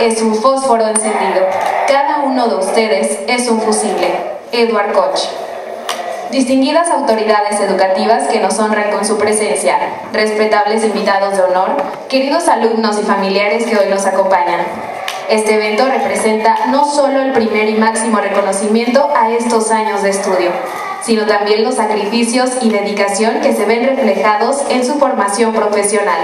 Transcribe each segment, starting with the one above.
es un fósforo encendido. Cada uno de ustedes es un fusible. Edward Koch. Distinguidas autoridades educativas que nos honran con su presencia, respetables invitados de honor, queridos alumnos y familiares que hoy nos acompañan. Este evento representa no solo el primer y máximo reconocimiento a estos años de estudio, sino también los sacrificios y dedicación que se ven reflejados en su formación profesional.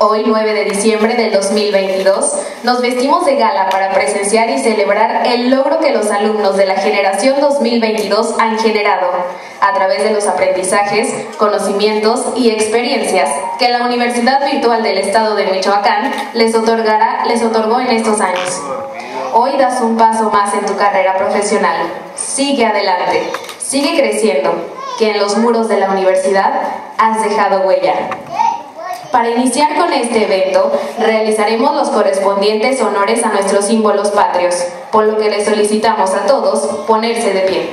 Hoy, 9 de diciembre del 2022, nos vestimos de gala para presenciar y celebrar el logro que los alumnos de la generación 2022 han generado a través de los aprendizajes, conocimientos y experiencias que la Universidad Virtual del Estado de Michoacán les, otorgará, les otorgó en estos años. Hoy das un paso más en tu carrera profesional. Sigue adelante, sigue creciendo, que en los muros de la universidad has dejado huella. Para iniciar con este evento, realizaremos los correspondientes honores a nuestros símbolos patrios, por lo que les solicitamos a todos ponerse de pie.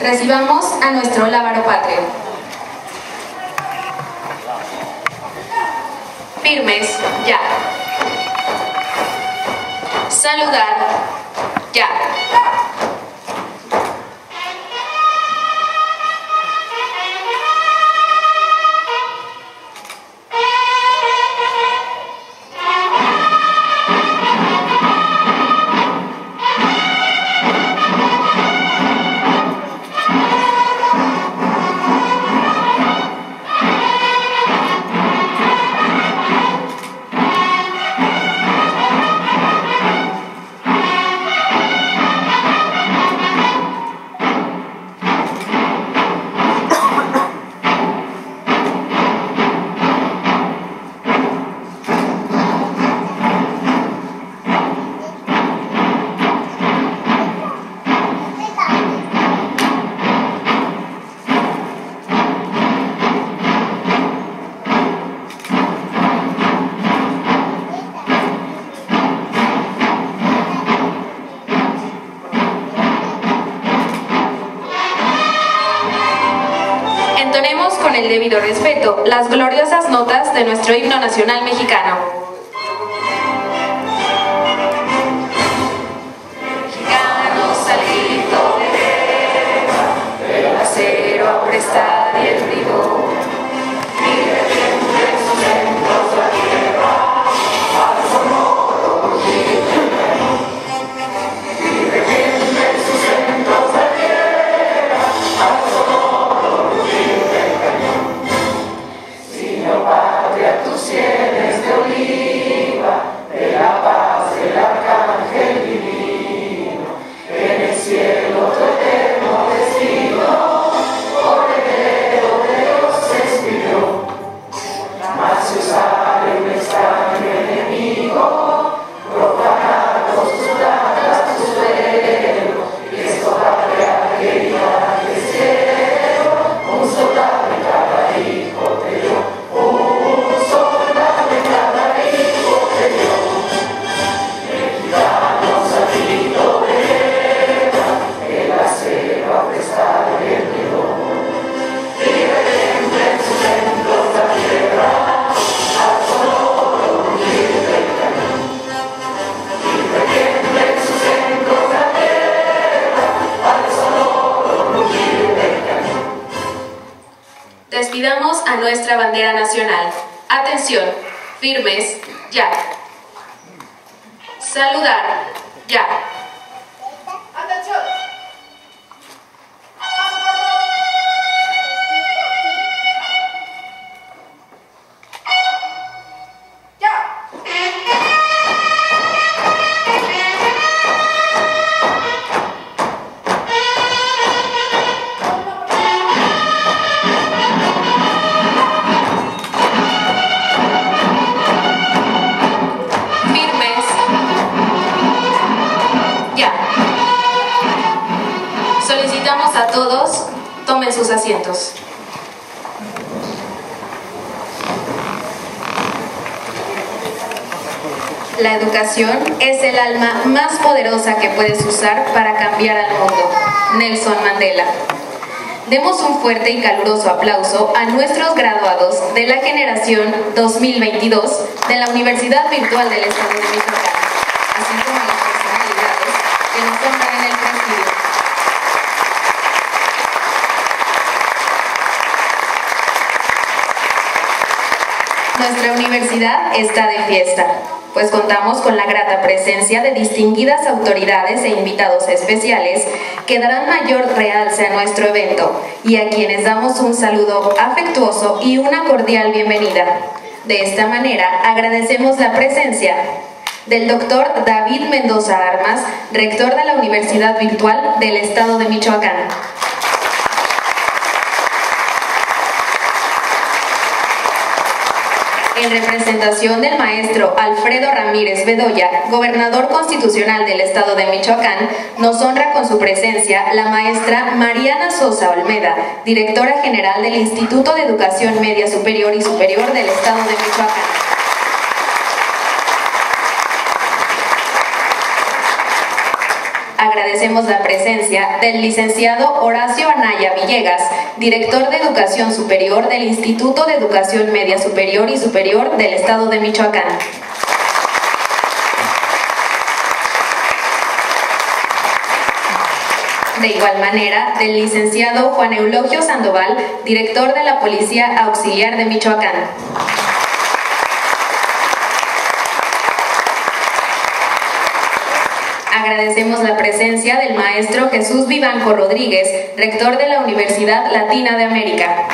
Recibamos a nuestro lábaro patrio. Firmes, ya. Saludar, ya. De nuestro himno nacional mexicano. Asientos. La educación es el alma más poderosa que puedes usar para cambiar al mundo. Nelson Mandela. Demos un fuerte y caluroso aplauso a nuestros graduados de la generación 2022 de la Universidad Virtual del Estado de Michoacán, así como a las personalidades que nos honran en el presidio. Nuestra universidad está de fiesta pues contamos con la grata presencia de distinguidas autoridades e invitados especiales que darán mayor realce a nuestro evento y a quienes damos un saludo afectuoso y una cordial bienvenida. De esta manera agradecemos la presencia del doctor David Mendoza Armas, rector de la Universidad Virtual del Estado de Michoacán. En representación del maestro Alfredo Ramírez Bedoya, gobernador constitucional del estado de Michoacán, nos honra con su presencia la maestra Mariana Sosa Olmeda, directora general del Instituto de Educación Media Superior y Superior del estado de Michoacán. Agradecemos la presencia del licenciado Horacio Anaya Villegas, director de Educación Superior del Instituto de Educación Media Superior y Superior del Estado de Michoacán. De igual manera, del licenciado Juan Eulogio Sandoval, director de la Policía Auxiliar de Michoacán. Agradecemos la presencia del maestro Jesús Vivanco Rodríguez, rector de la Universidad Latina de América.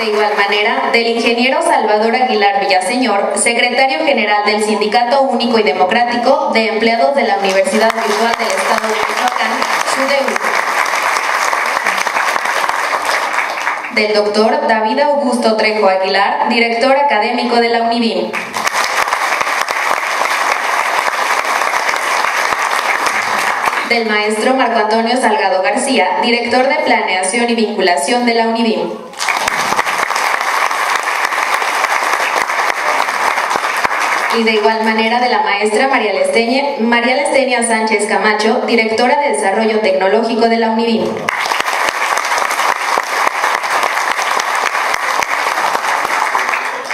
De igual manera, del ingeniero Salvador Aguilar Villaseñor, secretario general del Sindicato Único y Democrático de Empleados de la Universidad Virtual del Estado de Michoacán, SUDEU. Del doctor David Augusto Trejo Aguilar, director académico de la UNIVIM. Del maestro Marco Antonio Salgado García, director de Planeación y Vinculación de la UNIVIM. Y de igual manera de la maestra María Lesteña, Sánchez Camacho, directora de Desarrollo Tecnológico de la UNIVIM.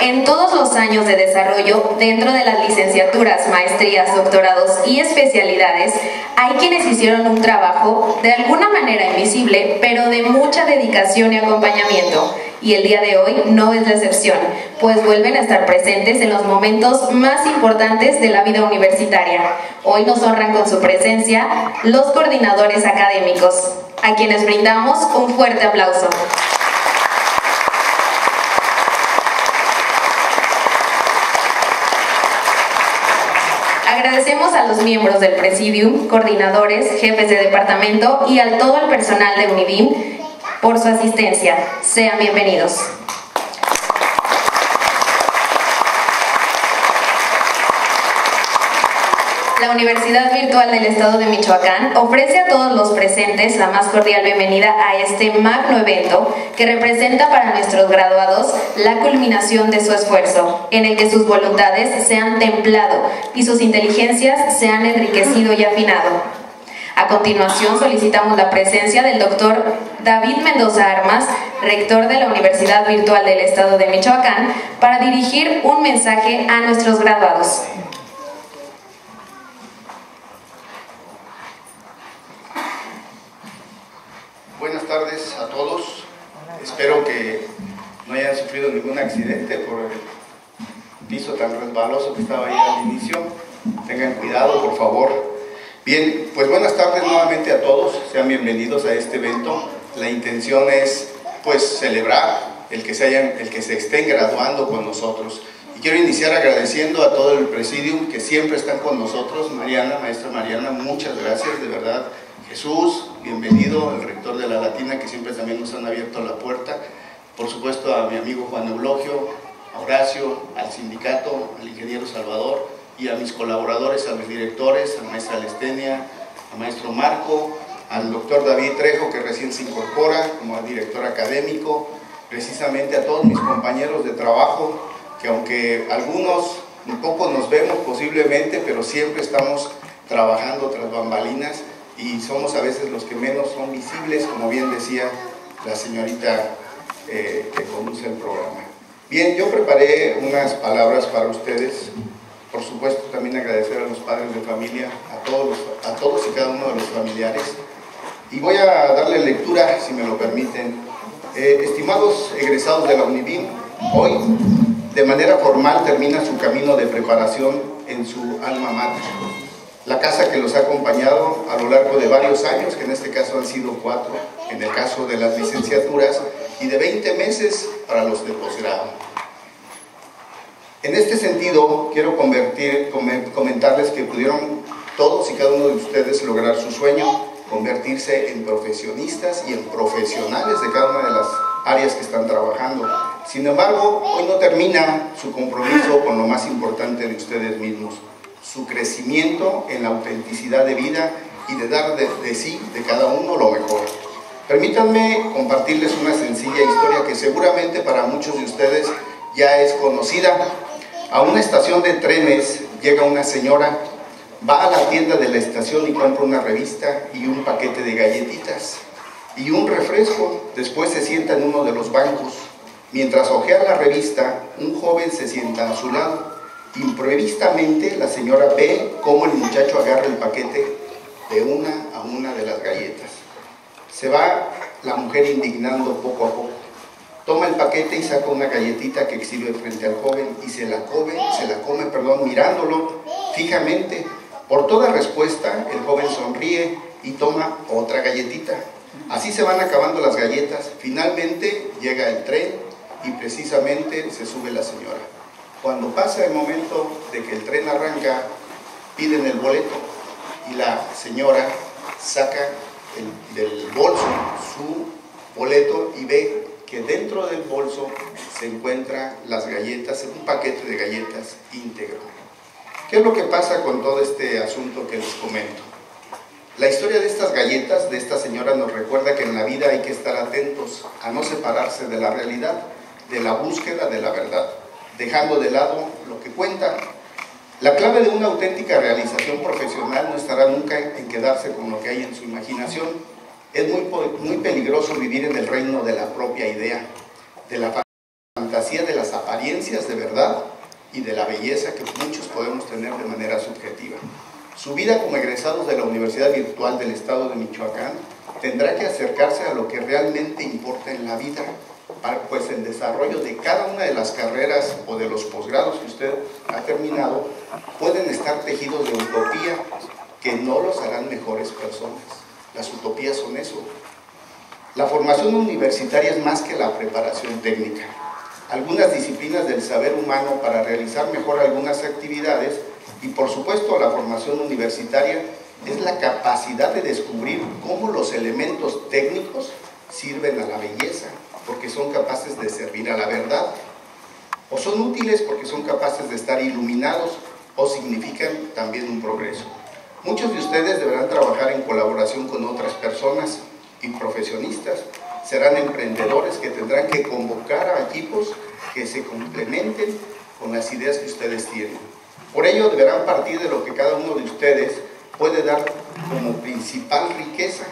En todos los años de desarrollo, dentro de las licenciaturas, maestrías, doctorados y especialidades, hay quienes hicieron un trabajo de alguna manera invisible, pero de mucha dedicación y acompañamiento. Y el día de hoy no es la excepción, pues vuelven a estar presentes en los momentos más importantes de la vida universitaria. Hoy nos honran con su presencia los coordinadores académicos, a quienes brindamos un fuerte aplauso. Agradecemos a los miembros del Presidium, coordinadores, jefes de departamento y a todo el personal de Unidim por su asistencia. Sean bienvenidos. La Universidad Virtual del Estado de Michoacán ofrece a todos los presentes la más cordial bienvenida a este magno evento que representa para nuestros graduados la culminación de su esfuerzo, en el que sus voluntades se han templado y sus inteligencias se han enriquecido y afinado. A continuación solicitamos la presencia del doctor David Mendoza Armas, rector de la Universidad Virtual del Estado de Michoacán, para dirigir un mensaje a nuestros graduados. Tardes a todos. Espero que no hayan sufrido ningún accidente por el piso tan resbaloso que estaba ahí al inicio. Tengan cuidado, por favor. Bien, pues buenas tardes nuevamente a todos. Sean bienvenidos a este evento. La intención es pues celebrar el que se, hayan, el que se estén graduando con nosotros. Y quiero iniciar agradeciendo a todo el presidium que siempre están con nosotros. Mariana, maestra Mariana, muchas gracias, de verdad. Jesús, bienvenido, el rector de la Latina, que siempre también nos han abierto la puerta. Por supuesto a mi amigo Juan Eulogio, a Horacio, al sindicato, al ingeniero Salvador y a mis colaboradores, a mis directores, a maestra Lestenia, a maestro Marco, al doctor David Trejo, que recién se incorpora como director académico, precisamente a todos mis compañeros de trabajo, que aunque algunos un poco nos vemos posiblemente, pero siempre estamos trabajando tras bambalinas y somos a veces los que menos son visibles, como bien decía la señorita eh, que conduce el programa. Bien, yo preparé unas palabras para ustedes. Por supuesto, también agradecer a los padres de familia, a todos, a todos y cada uno de los familiares. Y voy a darle lectura, si me lo permiten. Eh, estimados egresados de la UNIVIM, hoy de manera formal termina su camino de preparación en su alma mater. La casa que los ha acompañado a lo largo de varios años, que en este caso han sido cuatro, en el caso de las licenciaturas, y de 20 meses para los de posgrado. En este sentido, quiero comentarles que pudieron todos y cada uno de ustedes lograr su sueño, convertirse en profesionistas y en profesionales de cada una de las áreas que están trabajando. Sin embargo, hoy no termina su compromiso con lo más importante de ustedes mismos, su crecimiento en la autenticidad de vida y de dar de, sí, de cada uno, lo mejor. Permítanme compartirles una sencilla historia que seguramente para muchos de ustedes ya es conocida. A una estación de trenes llega una señora, va a la tienda de la estación y compra una revista y un paquete de galletitas y un refresco. Después se sienta en uno de los bancos. Mientras ojea la revista, un joven se sienta a su lado. Imprevistamente la señora ve cómo el muchacho agarra el paquete de una a una de las galletas. Se va la mujer indignando poco a poco. Toma el paquete y saca una galletita que exhibe frente al joven y se la come, se la come, perdón, mirándolo fijamente. Por toda respuesta, el joven sonríe y toma otra galletita. Así se van acabando las galletas. Finalmente llega el tren y precisamente se sube la señora. Cuando pasa el momento de que el tren arranca, piden el boleto y la señora saca del bolso su boleto y ve que dentro del bolso se encuentran las galletas, un paquete de galletas íntegro. ¿Qué es lo que pasa con todo este asunto que les comento? La historia de estas galletas, de esta señora, nos recuerda que en la vida hay que estar atentos a no separarse de la realidad, de la búsqueda de la verdad, dejando de lado lo que cuenta la clave de una auténtica realización profesional no estará nunca en quedarse con lo que hay en su imaginación. Es muy, muy peligroso vivir en el reino de la propia idea, de la fantasía de las apariencias de verdad y de la belleza que muchos podemos tener de manera subjetiva. Su vida como egresados de la Universidad Virtual del Estado de Michoacán tendrá que acercarse a lo que realmente importa en la vida, pues el desarrollo de cada una de las carreras o de los posgrados que usted ha terminado pueden estar tejidos de utopía que no los harán mejores personas. Las utopías son eso. La formación universitaria es más que la preparación técnica. Algunas disciplinas del saber humano para realizar mejor algunas actividades y por supuesto la formación universitaria es la capacidad de descubrir cómo los elementos técnicos sirven a la belleza, porque son capaces de servir a la verdad, o son útiles porque son capaces de estar iluminados o significan también un progreso. Muchos de ustedes deberán trabajar en colaboración con otras personas y profesionistas. Serán emprendedores que tendrán que convocar a equipos que se complementen con las ideas que ustedes tienen. Por ello deberán partir de lo que cada uno de ustedes puede dar como principal riqueza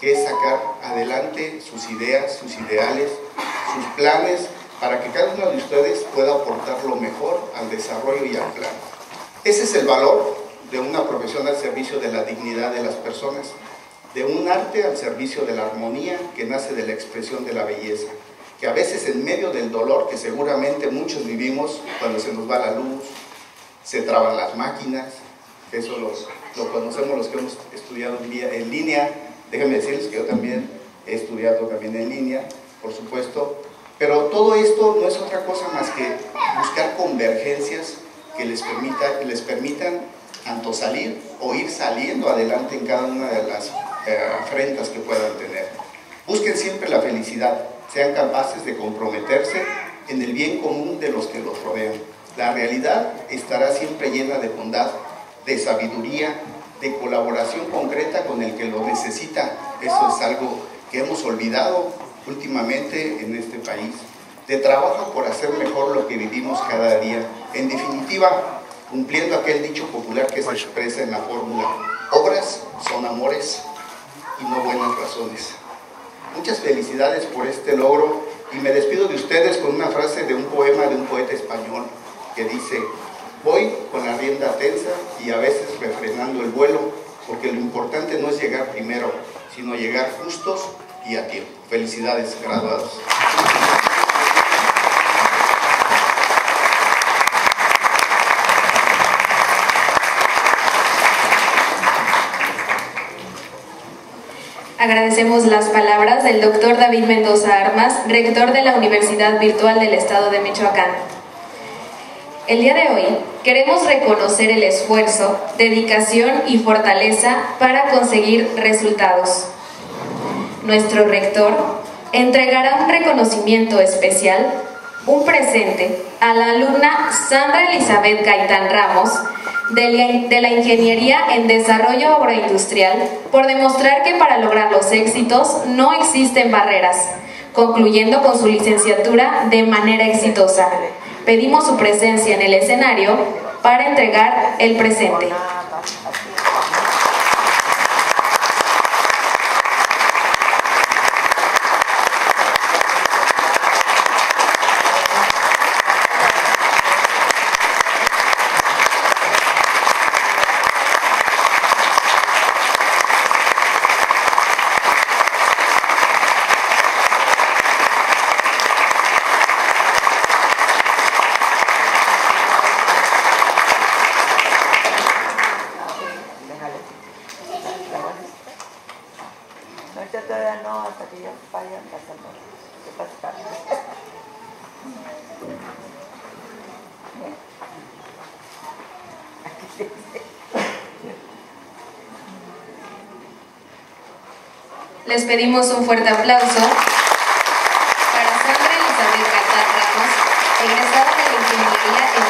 que es sacar adelante sus ideas, sus ideales, sus planes, para que cada uno de ustedes pueda aportar lo mejor al desarrollo y al plan. Ese es el valor de una profesión al servicio de la dignidad de las personas, de un arte al servicio de la armonía que nace de la expresión de la belleza, que a veces en medio del dolor que seguramente muchos vivimos cuando se nos va la luz, se traban las máquinas, eso lo conocemos los que hemos estudiado en línea, Déjenme decirles que yo también he estudiado también en línea, por supuesto, pero todo esto no es otra cosa más que buscar convergencias que les, permita, les permitan tanto salir o ir saliendo adelante en cada una de las eh, afrentas que puedan tener. Busquen siempre la felicidad, sean capaces de comprometerse en el bien común de los que los rodean. La realidad estará siempre llena de bondad, de sabiduría, de colaboración concreta con el que lo necesita. Eso es algo que hemos olvidado últimamente en este país. De trabajo por hacer mejor lo que vivimos cada día. En definitiva, cumpliendo aquel dicho popular que se expresa en la fórmula, obras son amores y no buenas razones. Muchas felicidades por este logro y me despido de ustedes con una frase de un poema de un poeta español que dice, voy con la rienda tensa y a veces refrenando el vuelo, porque lo importante no es llegar primero, sino llegar justos y a tiempo. Felicidades, graduados. Agradecemos las palabras del doctor David Mendoza Armas, rector de la Universidad Virtual del Estado de Michoacán. El día de hoy queremos reconocer el esfuerzo, dedicación y fortaleza para conseguir resultados. Nuestro rector entregará un reconocimiento especial, un presente, a la alumna Sandra Elizabeth Gaitán Ramos, de la, Ingeniería en Desarrollo Agroindustrial por demostrar que para lograr los éxitos no existen barreras, concluyendo con su licenciatura de manera exitosa. Pedimos su presencia en el escenario para entregar el presente. Les pedimos un fuerte aplauso para Sandra Elizabeth Catán Ramos, egresada de la Ingeniería en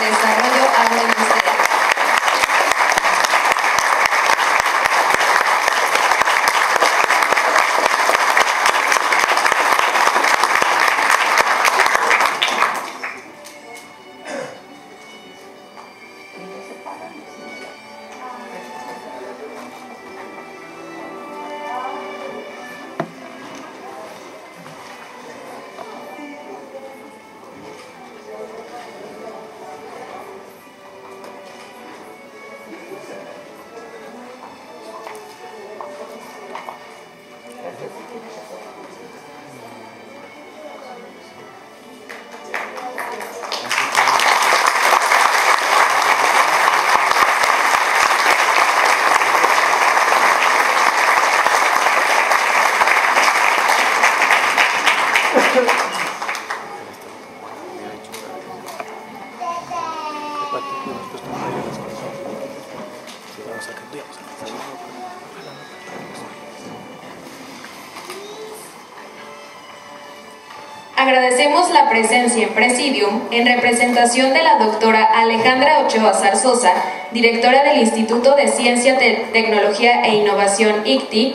presencia en Presidium en representación de la doctora Alejandra Ochoa Zarzosa, directora del Instituto de Ciencia, Tecnología e Innovación ICTI,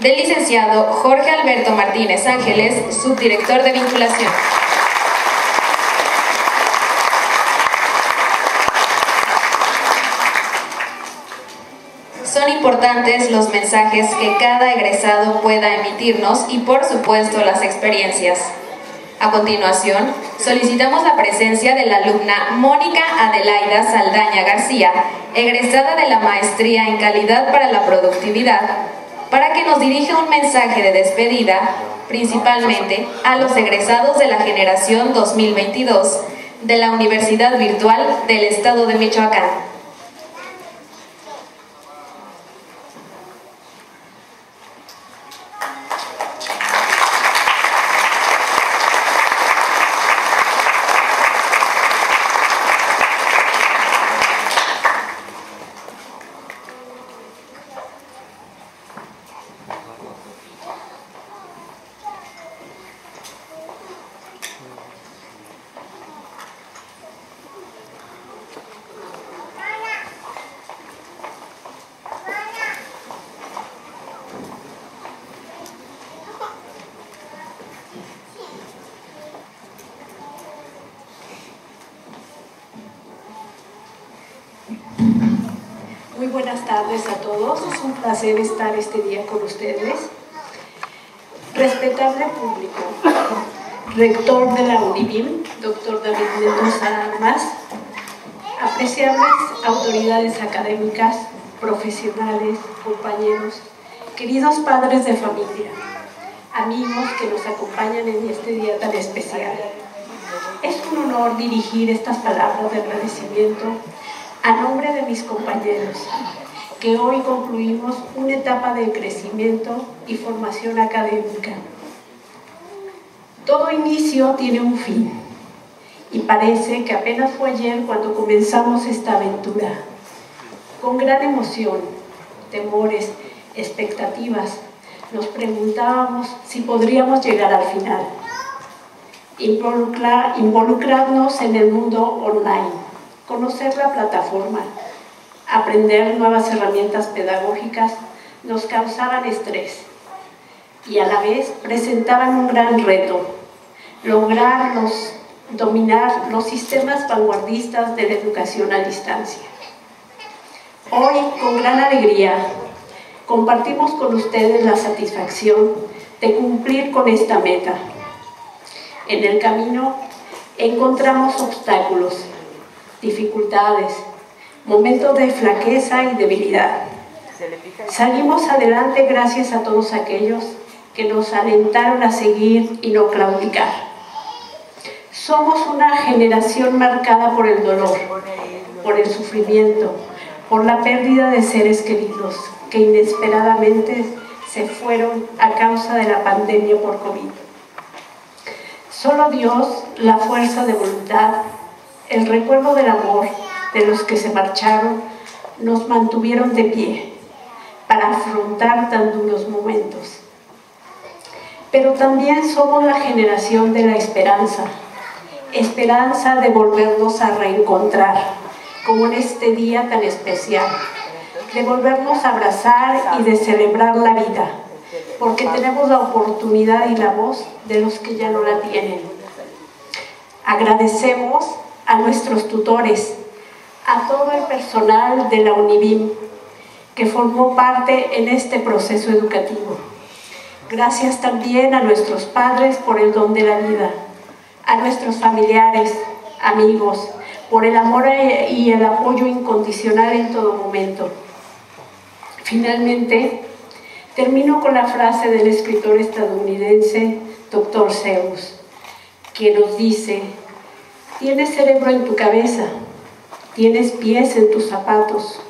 del licenciado Jorge Alberto Martínez Ángeles, subdirector de vinculación. Son importantes los mensajes que cada egresado pueda emitirnos y por supuesto las experiencias. A continuación, solicitamos la presencia de la alumna Mónica Adelaida Saldaña García, egresada de la Maestría en Calidad para la Productividad, para que nos dirija un mensaje de despedida, principalmente a los egresados de la generación 2022 de la Universidad Virtual del Estado de Michoacán. Tardes a todos. Es un placer estar este día con ustedes. Respetable público, rector de la UNIBIM, doctor David Mendoza Armas, apreciables autoridades académicas, profesionales, compañeros, queridos padres de familia, amigos que nos acompañan en este día tan especial. Es un honor dirigir estas palabras de agradecimiento a nombre de mis compañeros, que hoy concluimos una etapa de crecimiento y formación académica. Todo inicio tiene un fin y parece que apenas fue ayer cuando comenzamos esta aventura. Con gran emoción, temores, expectativas, nos preguntábamos si podríamos llegar al final. involucrarnos en el mundo online conocer la plataforma, aprender nuevas herramientas pedagógicas nos causaban estrés y a la vez presentaban un gran reto, lograr dominar los sistemas vanguardistas de la educación a distancia. Hoy, con gran alegría, compartimos con ustedes la satisfacción de cumplir con esta meta. En el camino encontramos obstáculos dificultades, momentos de flaqueza y debilidad. Salimos adelante gracias a todos aquellos que nos alentaron a seguir y no claudicar. Somos una generación marcada por el dolor, por el sufrimiento, por la pérdida de seres queridos que inesperadamente se fueron a causa de la pandemia por COVID. Solo Dios, la fuerza de voluntad, el recuerdo del amor de los que se marcharon nos mantuvieron de pie para afrontar tan duros momentos. Pero también somos la generación de la esperanza, esperanza de volvernos a reencontrar, como en este día tan especial, de volvernos a abrazar y de celebrar la vida, porque tenemos la oportunidad y la voz de los que ya no la tienen. Agradecemos a nuestros tutores, a todo el personal de la UNIBIM que formó parte en este proceso educativo. Gracias también a nuestros padres por el don de la vida, a nuestros familiares, amigos, por el amor y el apoyo incondicional en todo momento. Finalmente, termino con la frase del escritor estadounidense Dr. Seuss, que nos dice, Tienes cerebro en tu cabeza, tienes pies en tus zapatos,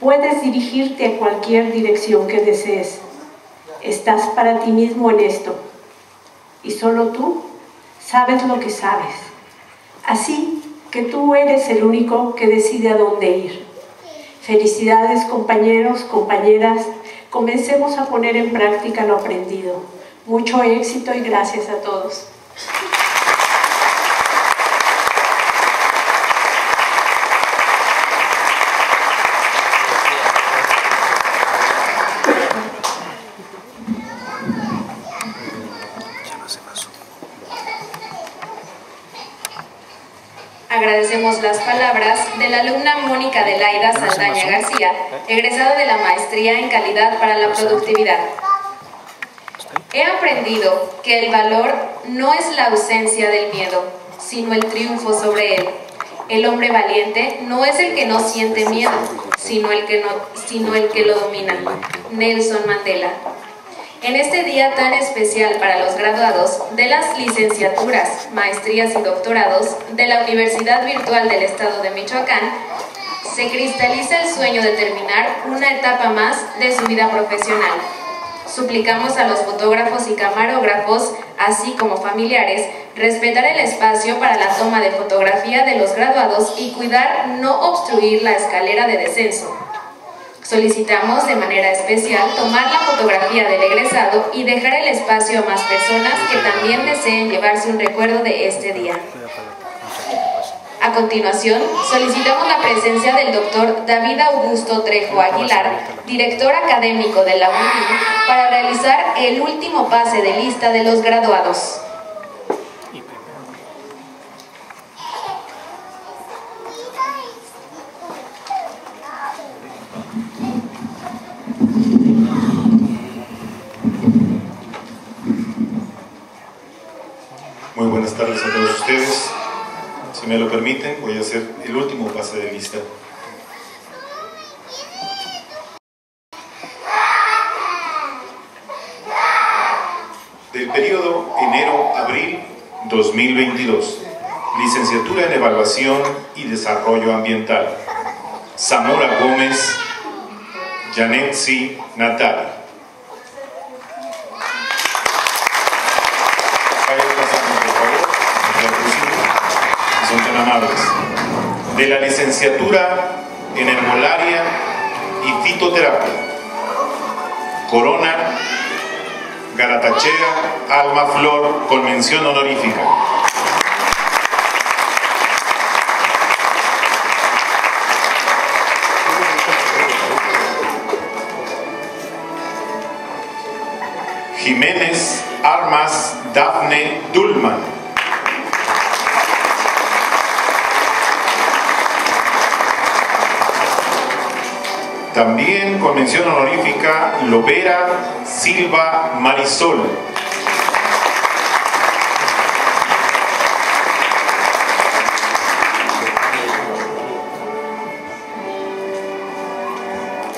puedes dirigirte a cualquier dirección que desees. Estás para ti mismo en esto y solo tú sabes lo que sabes. Así que tú eres el único que decide a dónde ir. Felicidades compañeros, compañeras, comencemos a poner en práctica lo aprendido. Mucho éxito y gracias a todos. Agradecemos las palabras de la alumna Mónica Delaida Saldaña García, egresada de la Maestría en Calidad para la Productividad. He aprendido que el valor no es la ausencia del miedo, sino el triunfo sobre él. El hombre valiente no es el que no siente miedo, sino el que, no, sino el que lo domina. Nelson Mandela en este día tan especial para los graduados de las licenciaturas, maestrías y doctorados de la Universidad Virtual del Estado de Michoacán, se cristaliza el sueño de terminar una etapa más de su vida profesional. Suplicamos a los fotógrafos y camarógrafos, así como familiares, respetar el espacio para la toma de fotografía de los graduados y cuidar no obstruir la escalera de descenso. Solicitamos de manera especial tomar la fotografía del egresado y dejar el espacio a más personas que también deseen llevarse un recuerdo de este día. A continuación, solicitamos la presencia del doctor David Augusto Trejo Aguilar, director académico de la UNI, para realizar el último pase de lista de los graduados. Buenas tardes a todos ustedes. Si me lo permiten, voy a hacer el último pase de lista. Del periodo enero-abril 2022, licenciatura en Evaluación y Desarrollo Ambiental. Zamora Gómez, Janetsi Natali. son tan amables. De la licenciatura en Herbolaria y Fitoterapia. Corona, Galatachea, Alma Flor, con mención honorífica. Jiménez Armas Dafne Dulman. También con mención honorífica Lobera Silva Marisol.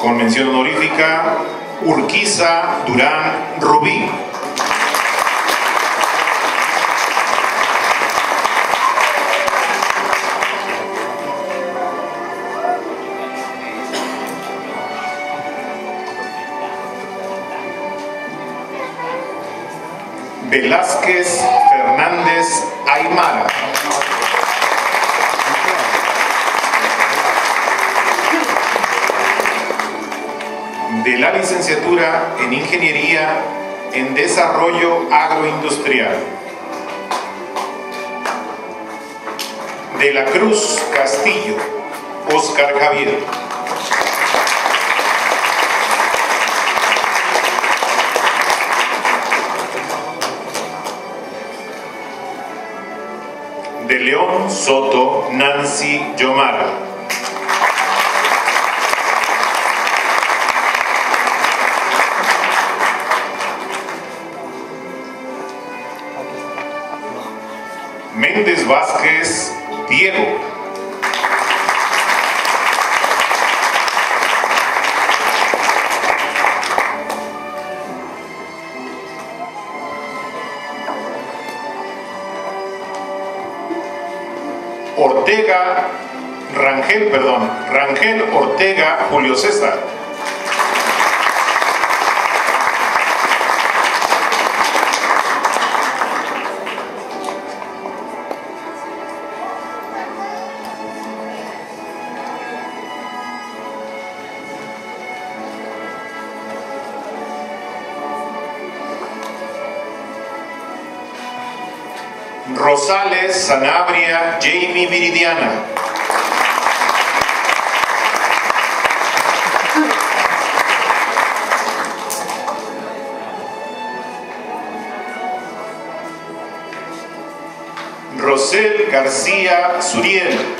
Con mención honorífica Urquiza Durán Rubí. En Desarrollo Agroindustrial. De la Cruz Castillo, Oscar Javier. de León Soto Nancy Yomara. Julio César. Rosales Sanabria Jamie Viridiana. García Suriel.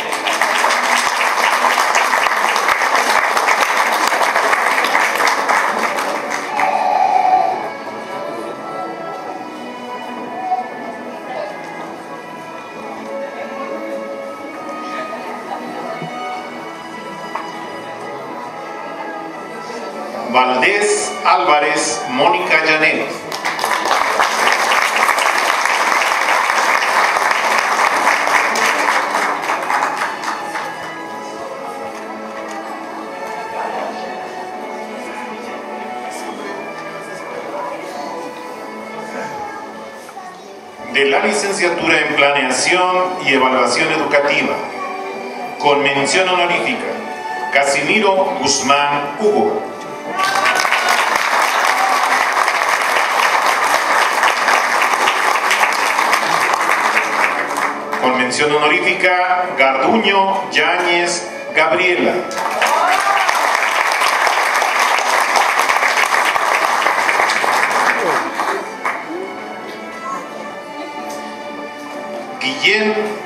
Licenciatura en Planeación y Evaluación Educativa, con mención honorífica, Casimiro Guzmán Hugo. Con mención honorífica, Garduño Yáñez Gabriela.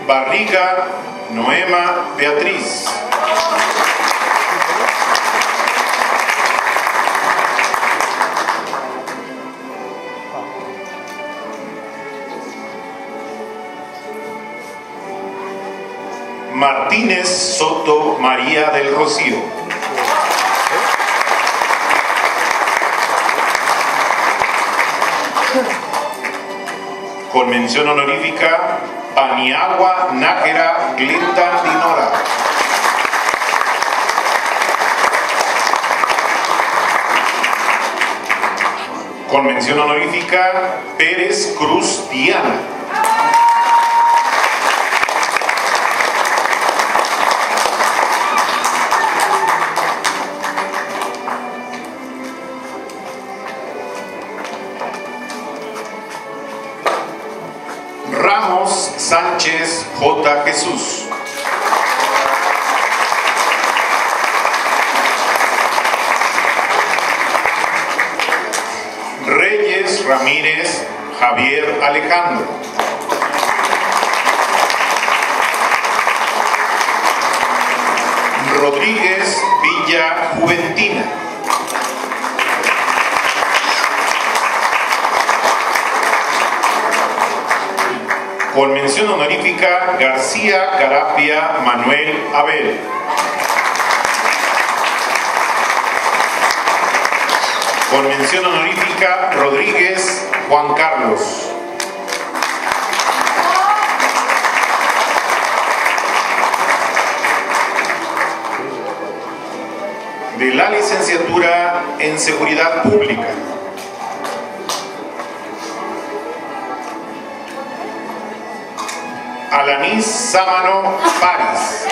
Barriga, Noema, Beatriz. Martínez Soto María del Rocío. Con mención honorífica Paniagua Nájera Glenda Dinora. Con mención honorífica, Pérez Cruz Diana. Javier Alejandro. Rodríguez Villa Juventina. Con mención honorífica García Carapia Manuel Abel. Con mención honorífica Rodríguez Juan Carlos. De la licenciatura en Seguridad Pública. Alanis Sámano Paris.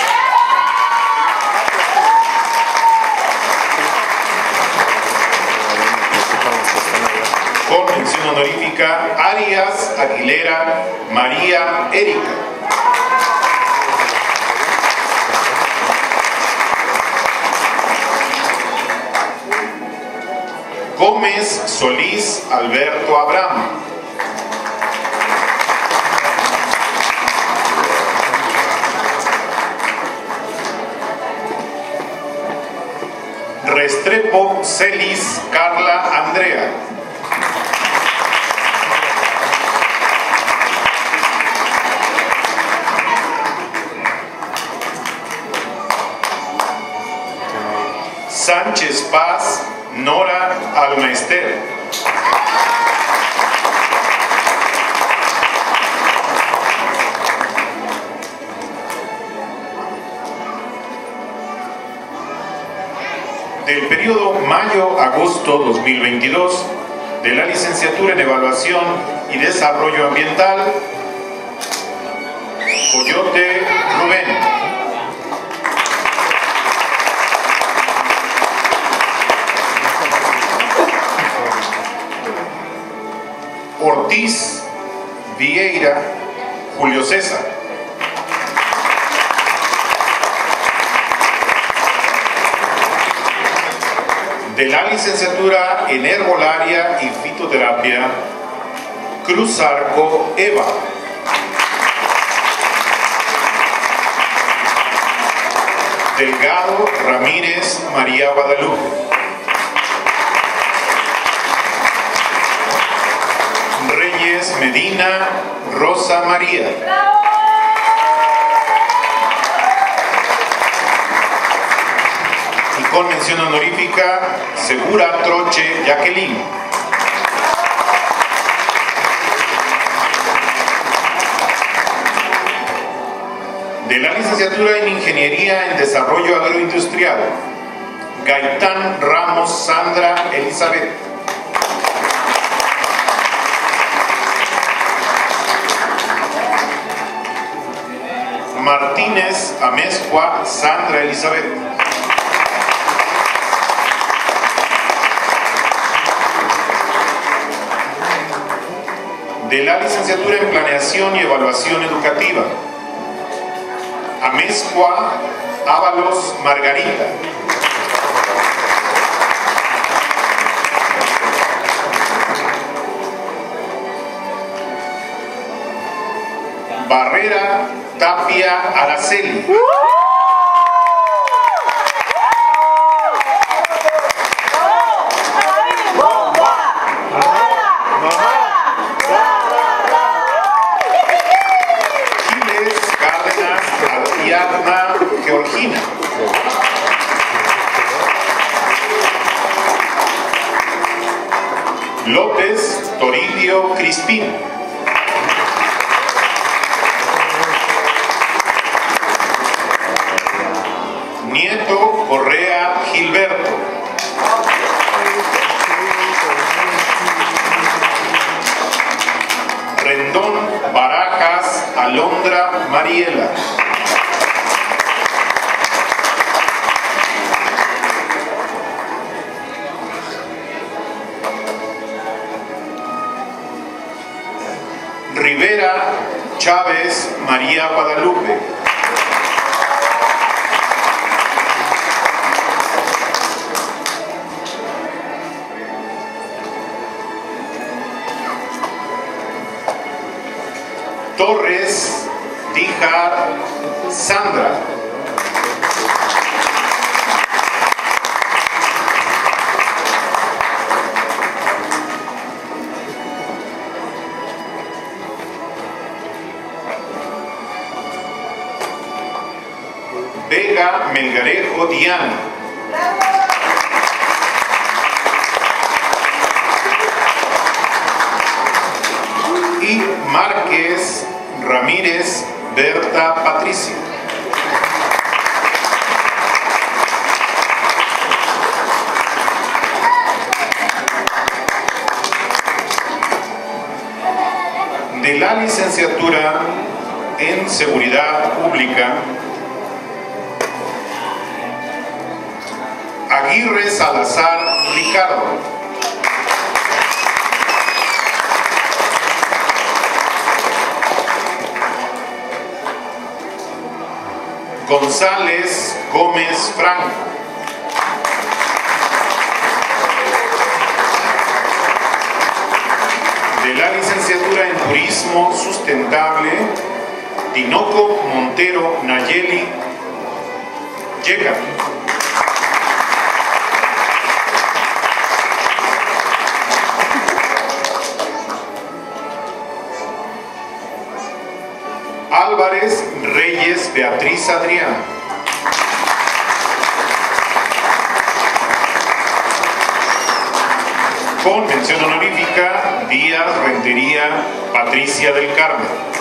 Mención honorífica Arias Aguilera María Erika. Gómez Solís Alberto Abraham. Restrepo Celis Carla Andrea. Nora Almaester. del periodo mayo-agosto 2022 de la licenciatura en Evaluación y Desarrollo Ambiental, Coyote Rubén. Ortiz Vieira Julio César. de la licenciatura en herbolaria y fitoterapia, Cruz Arco Eva. Delgado Ramírez María Guadalupe. Medina Rosa María. con mención honorífica Segura Troche Jacqueline. De la licenciatura en Ingeniería en Desarrollo Agroindustrial, Gaitán Ramos Sandra Elizabeth. Martínez Amezcua Sandra Elizabeth. de la licenciatura en Planeación y Evaluación Educativa. Amezcua Ábalos Margarita. Barrera Tapia Araceli. González Gómez Franco. De la licenciatura en Turismo Sustentable, Tinoco Montero Nayeli Llega. Beatriz Adrián. Con mención honorífica Díaz Rentería Patricia del Carmen.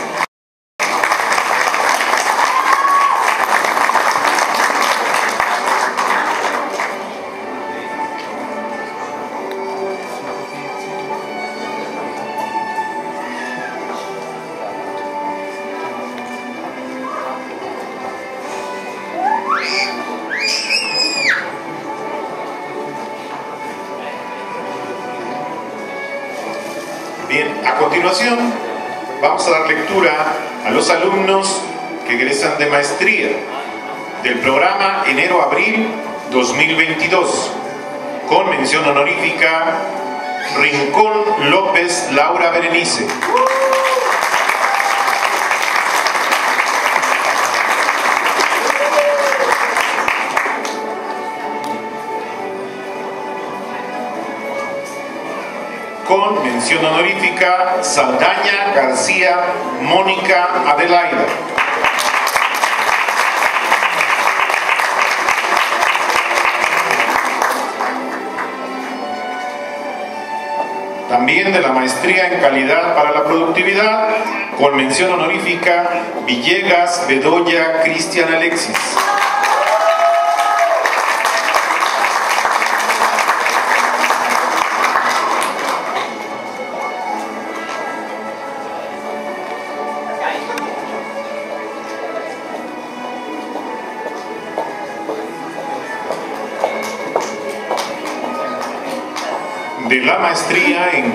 Maestría del programa enero-abril 2022 con mención honorífica Rincón López Laura Berenice. con mención honorífica Saldaña García Mónica Adelaida. También de la maestría en calidad para la productividad, con mención honorífica Villegas Bedoya Cristian Alexis. la maestría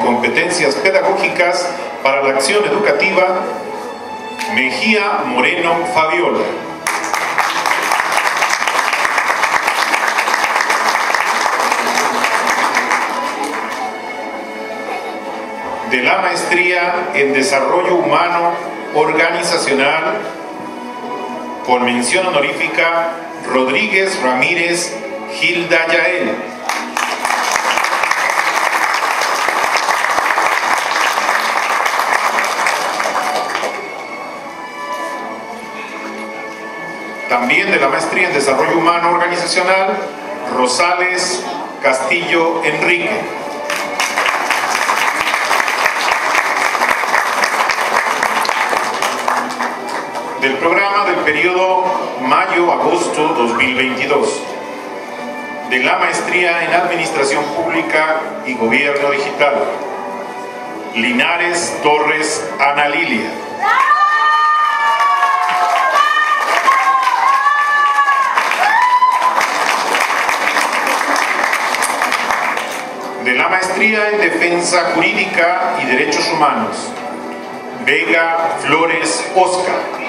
competencias pedagógicas para la acción educativa Mejía Moreno Fabiola. De la maestría en desarrollo humano organizacional con mención honorífica Rodríguez Ramírez Gilda Yael. obtiene la maestría en Desarrollo Humano Organizacional Rosales Castillo Enrique. Del programa del periodo mayo-agosto 2022 de la maestría en Administración Pública y Gobierno Digital. Linares Torres Ana Lilia. En Defensa Jurídica y Derechos Humanos. Vega Flores Oscar.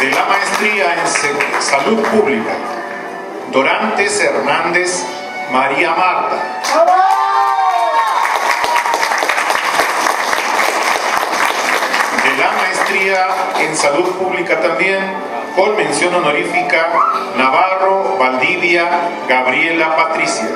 de la maestría en salud pública, Dorantes Hernández María Marta. De la maestría en pública también, con mención honorífica, Navarro Valdivia Gabriela Patricia.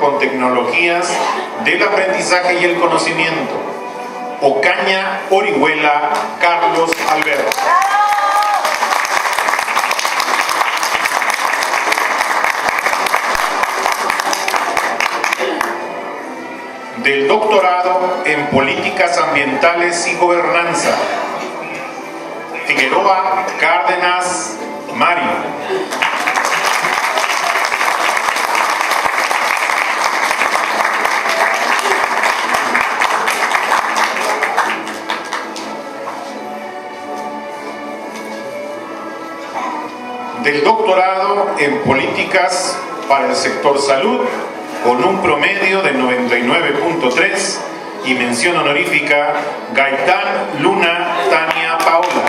Con Tecnologías del Aprendizaje y el Conocimiento. Ocaña, Orihuela, Carlos Alberto. Del doctorado en Políticas Ambientales y Gobernanza. Figueroa Cárdenas Mario. Del doctorado en políticas para el sector salud con un promedio de 99.3 y mención honorífica Gaitán Luna Tania Paola.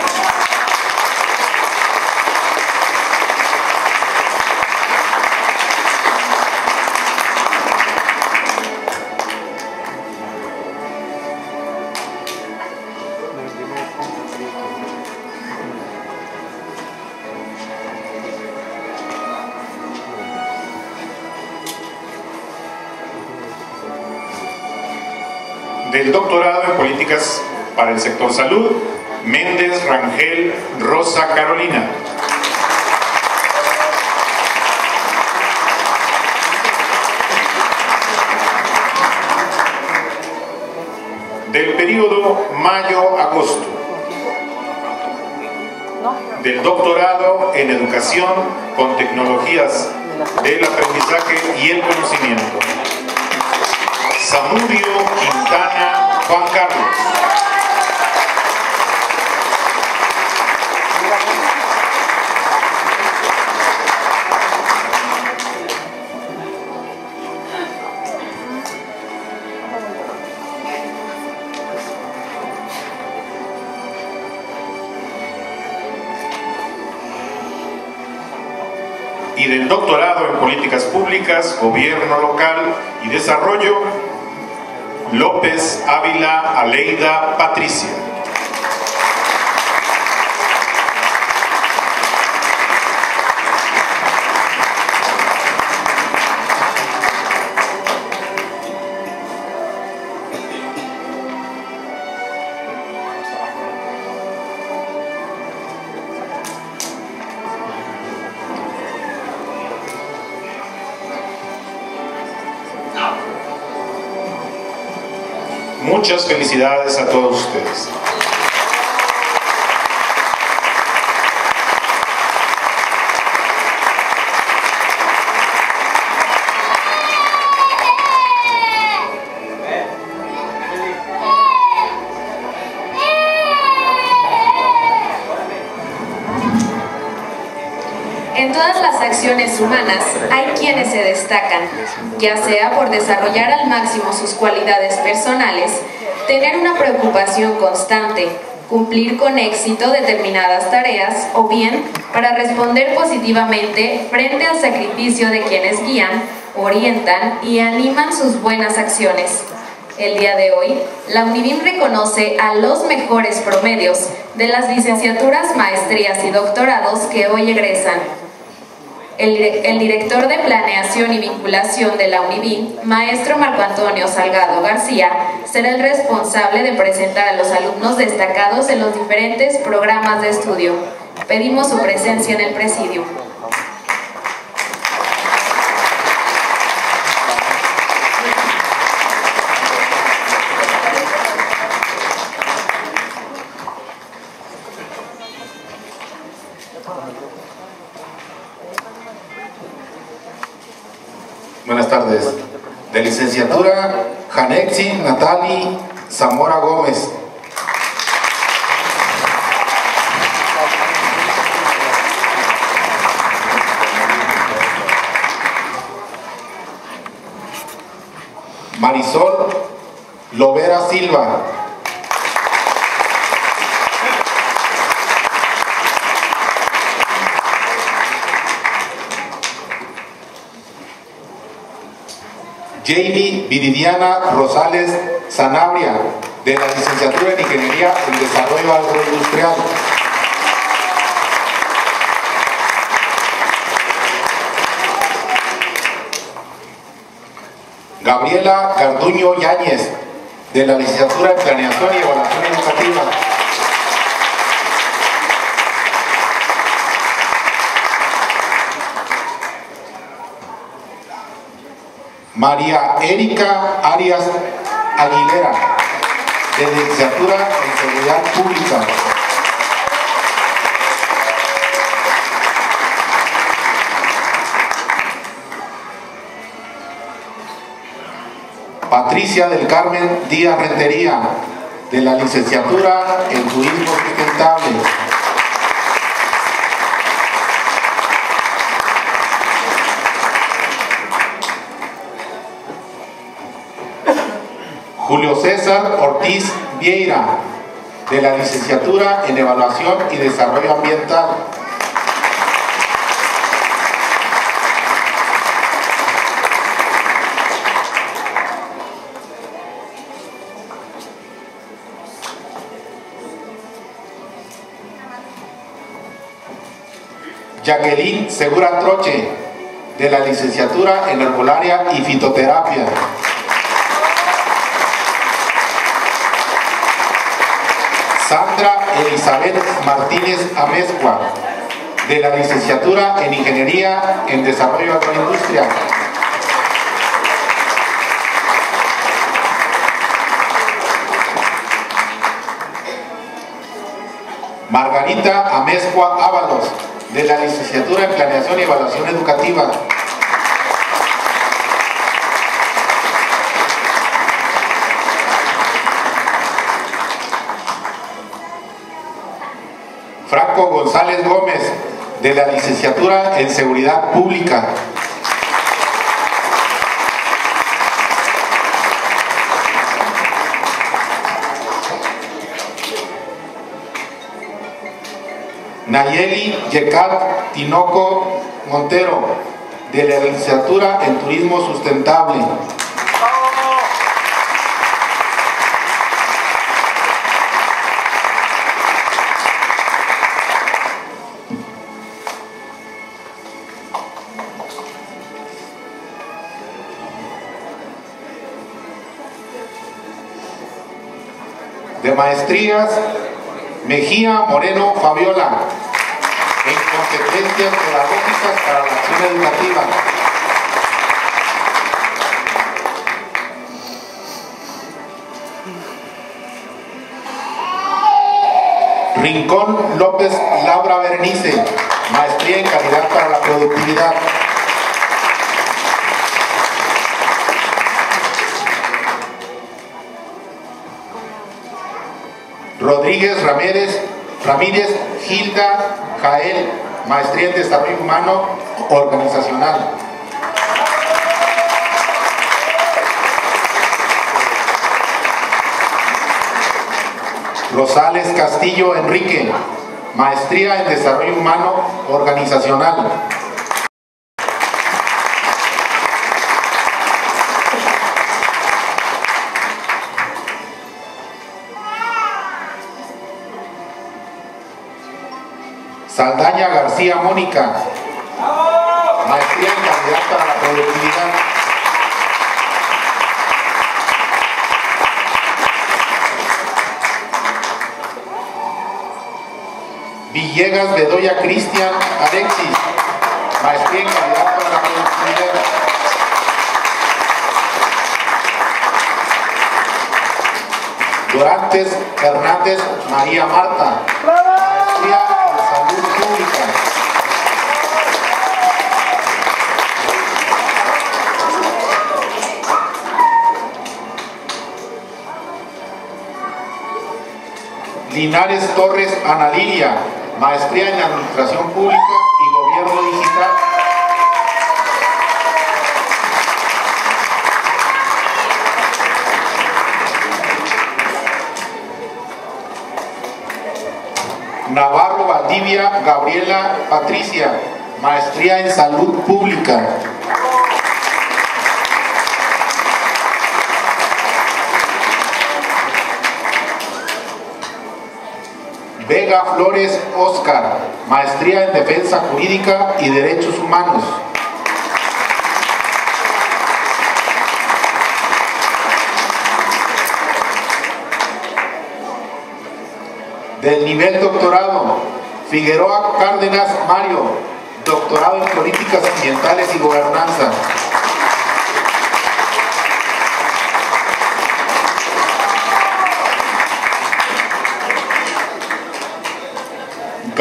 Para el sector salud, Méndez Rangel Rosa Carolina. Del periodo mayo-agosto. Del doctorado en educación con tecnologías del aprendizaje y el conocimiento. Samudio Quintana Juan Carlos. Políticas públicas, gobierno local y desarrollo, López Ávila Aleida Patricia. Muchas felicidades a todos ustedes. En todas las acciones humanas hay quienes se destacan, ya sea por desarrollar al máximo sus cualidades personales, tener una preocupación constante, cumplir con éxito determinadas tareas o bien para responder positivamente frente al sacrificio de quienes guían, orientan y animan sus buenas acciones. El día de hoy, la UNIVIM reconoce a los mejores promedios de las licenciaturas, maestrías y doctorados que hoy egresan. El, director de Planeación y Vinculación de la UNIVIM, maestro Marco Antonio Salgado García, será el responsable de presentar a los alumnos destacados en los diferentes programas de estudio. Pedimos su presencia en el presidio. Natali Zamora Gómez. Marisol Lovera Silva. Jamie Viridiana Rosales Sanabria, de la licenciatura en Ingeniería en Desarrollo Agroindustrial. Gabriela Carduño Yáñez, de la licenciatura en Planeación y Evaluación Educativa. María Erika Arias Aguilera, de licenciatura en Seguridad Pública. Patricia del Carmen Díaz Rentería, de la licenciatura en Turismo Sustentable. César Ortiz Vieira, de la licenciatura en Evaluación y Desarrollo Ambiental. Jacqueline Segura Troche, de la licenciatura en Herbolaria y Fitoterapia. Sandra Elizabeth Martínez Amezcua, de la licenciatura en Ingeniería en Desarrollo Agroindustrial. Margarita Amezcua Ábalos, de la licenciatura en Planeación y Evaluación Educativa. De la licenciatura en Seguridad Pública. Nayeli Yecat Tinoco Montero, de la licenciatura en Turismo Sustentable. De maestrías Mejía Moreno Fabiola en competencias pedagógicas para la acción educativa. Rincón López Laura Bernice, maestría en calidad para la productividad. Rodríguez Ramírez, Ramírez Gilda Jael, Maestría en Desarrollo Humano Organizacional. Rosales Castillo Enrique, Maestría en Desarrollo Humano Organizacional. Mónica, Maestría en Calidad para la Productividad. Villegas Bedoya Cristian Alexis, Maestría en Calidad para la Productividad. Dorantes Hernández María Marta, Linares Torres Ana Lilia, Maestría en Administración Pública y Gobierno Digital. Navarro Valdivia Gabriela Patricia, Maestría en Salud Pública. Flores Oscar, Maestría en Defensa Jurídica y Derechos Humanos. Del nivel doctorado, Figueroa Cárdenas Mario, doctorado en Políticas Ambientales y Gobernanza.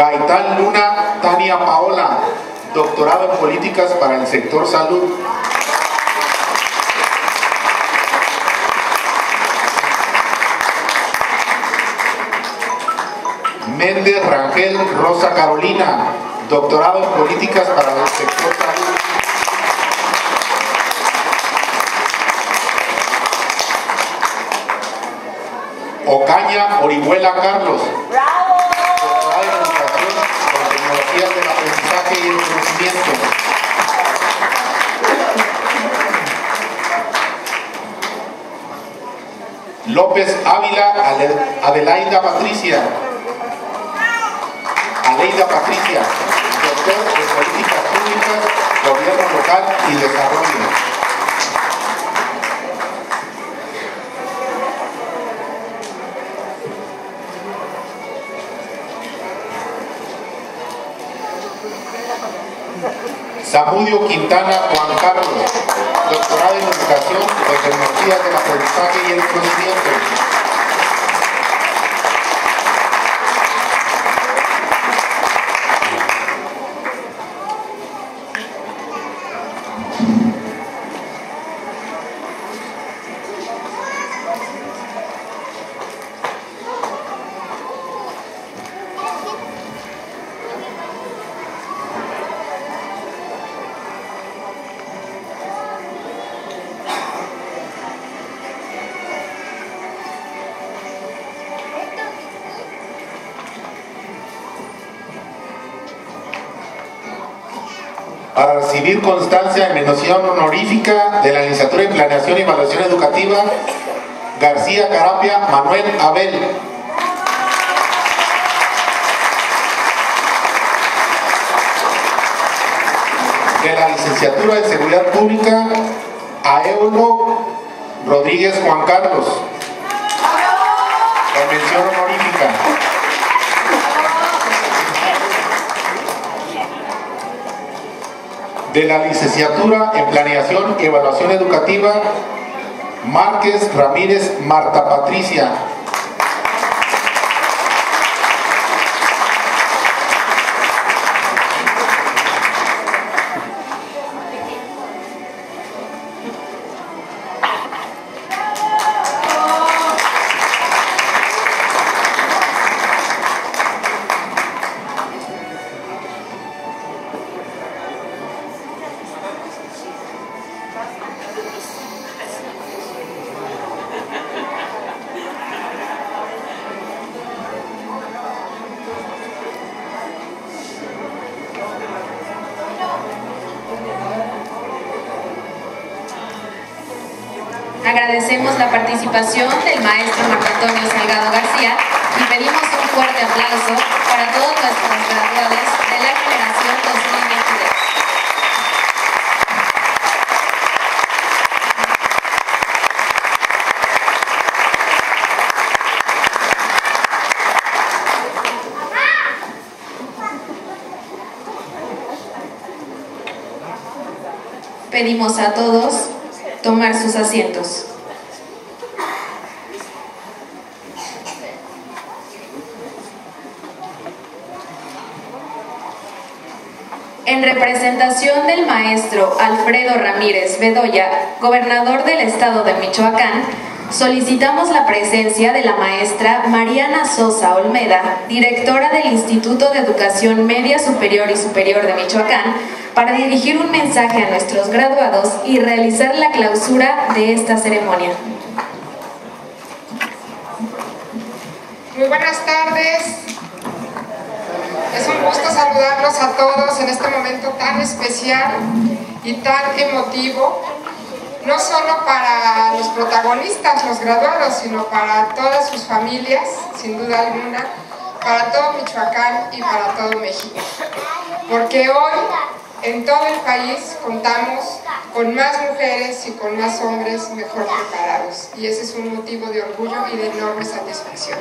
Gaitán Luna Tania Paola, doctorado en Políticas para el Sector Salud. Méndez Rangel Rosa Carolina, doctorado en Políticas para el Sector Salud. Ocaña Orihuela Carlos, doctorado en Educación con Tecnologías del Y el Conocimiento. López Ávila Adelaida Patricia, Aleida Patricia, doctor en Políticas Públicas, Gobierno Local y Desarrollo. Samudio Quintana Juan Carlos, doctorado en Educación Tecnologías del Aprendizaje y el Conocimiento. Recibir constancia de mención honorífica de la licenciatura en Planeación y Evaluación Educativa, García Carapia Manuel Abel. De la licenciatura en Seguridad Pública, Aeolo Rodríguez Juan Carlos. Con mención honorífica. De la licenciatura en Planeación y Evaluación Educativa, Márquez Ramírez Marta Patricia. Del maestro Marco Antonio Salgado García y pedimos un fuerte aplauso para todos nuestros graduados de la generación 2022. Pedimos a todos tomar sus asientos. En representación del maestro Alfredo Ramírez Bedoya, gobernador del estado de Michoacán, solicitamos la presencia de la maestra Mariana Sosa Olmeda, directora del Instituto de Educación Media Superior y Superior de Michoacán, para dirigir un mensaje a nuestros graduados y realizar la clausura de esta ceremonia. En este momento tan especial y tan emotivo, no solo para los protagonistas, los graduados, sino para todas sus familias, sin duda alguna, para todo Michoacán y para todo México. Porque hoy en todo el país contamos con más mujeres y con más hombres mejor preparados y ese es un motivo de orgullo y de enorme satisfacción.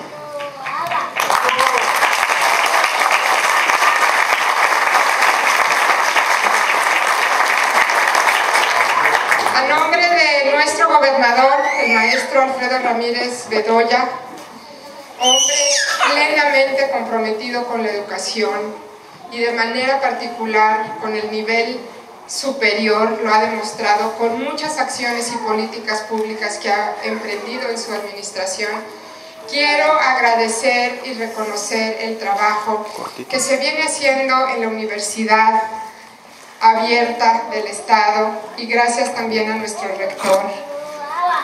A nombre de nuestro gobernador, el maestro Alfredo Ramírez Bedoya, hombre plenamente comprometido con la educación y de manera particular con el nivel superior, lo ha demostrado con muchas acciones y políticas públicas que ha emprendido en su administración. Quiero agradecer y reconocer el trabajo que se viene haciendo en la Universidad Abierta del Estado y gracias también a nuestro rector,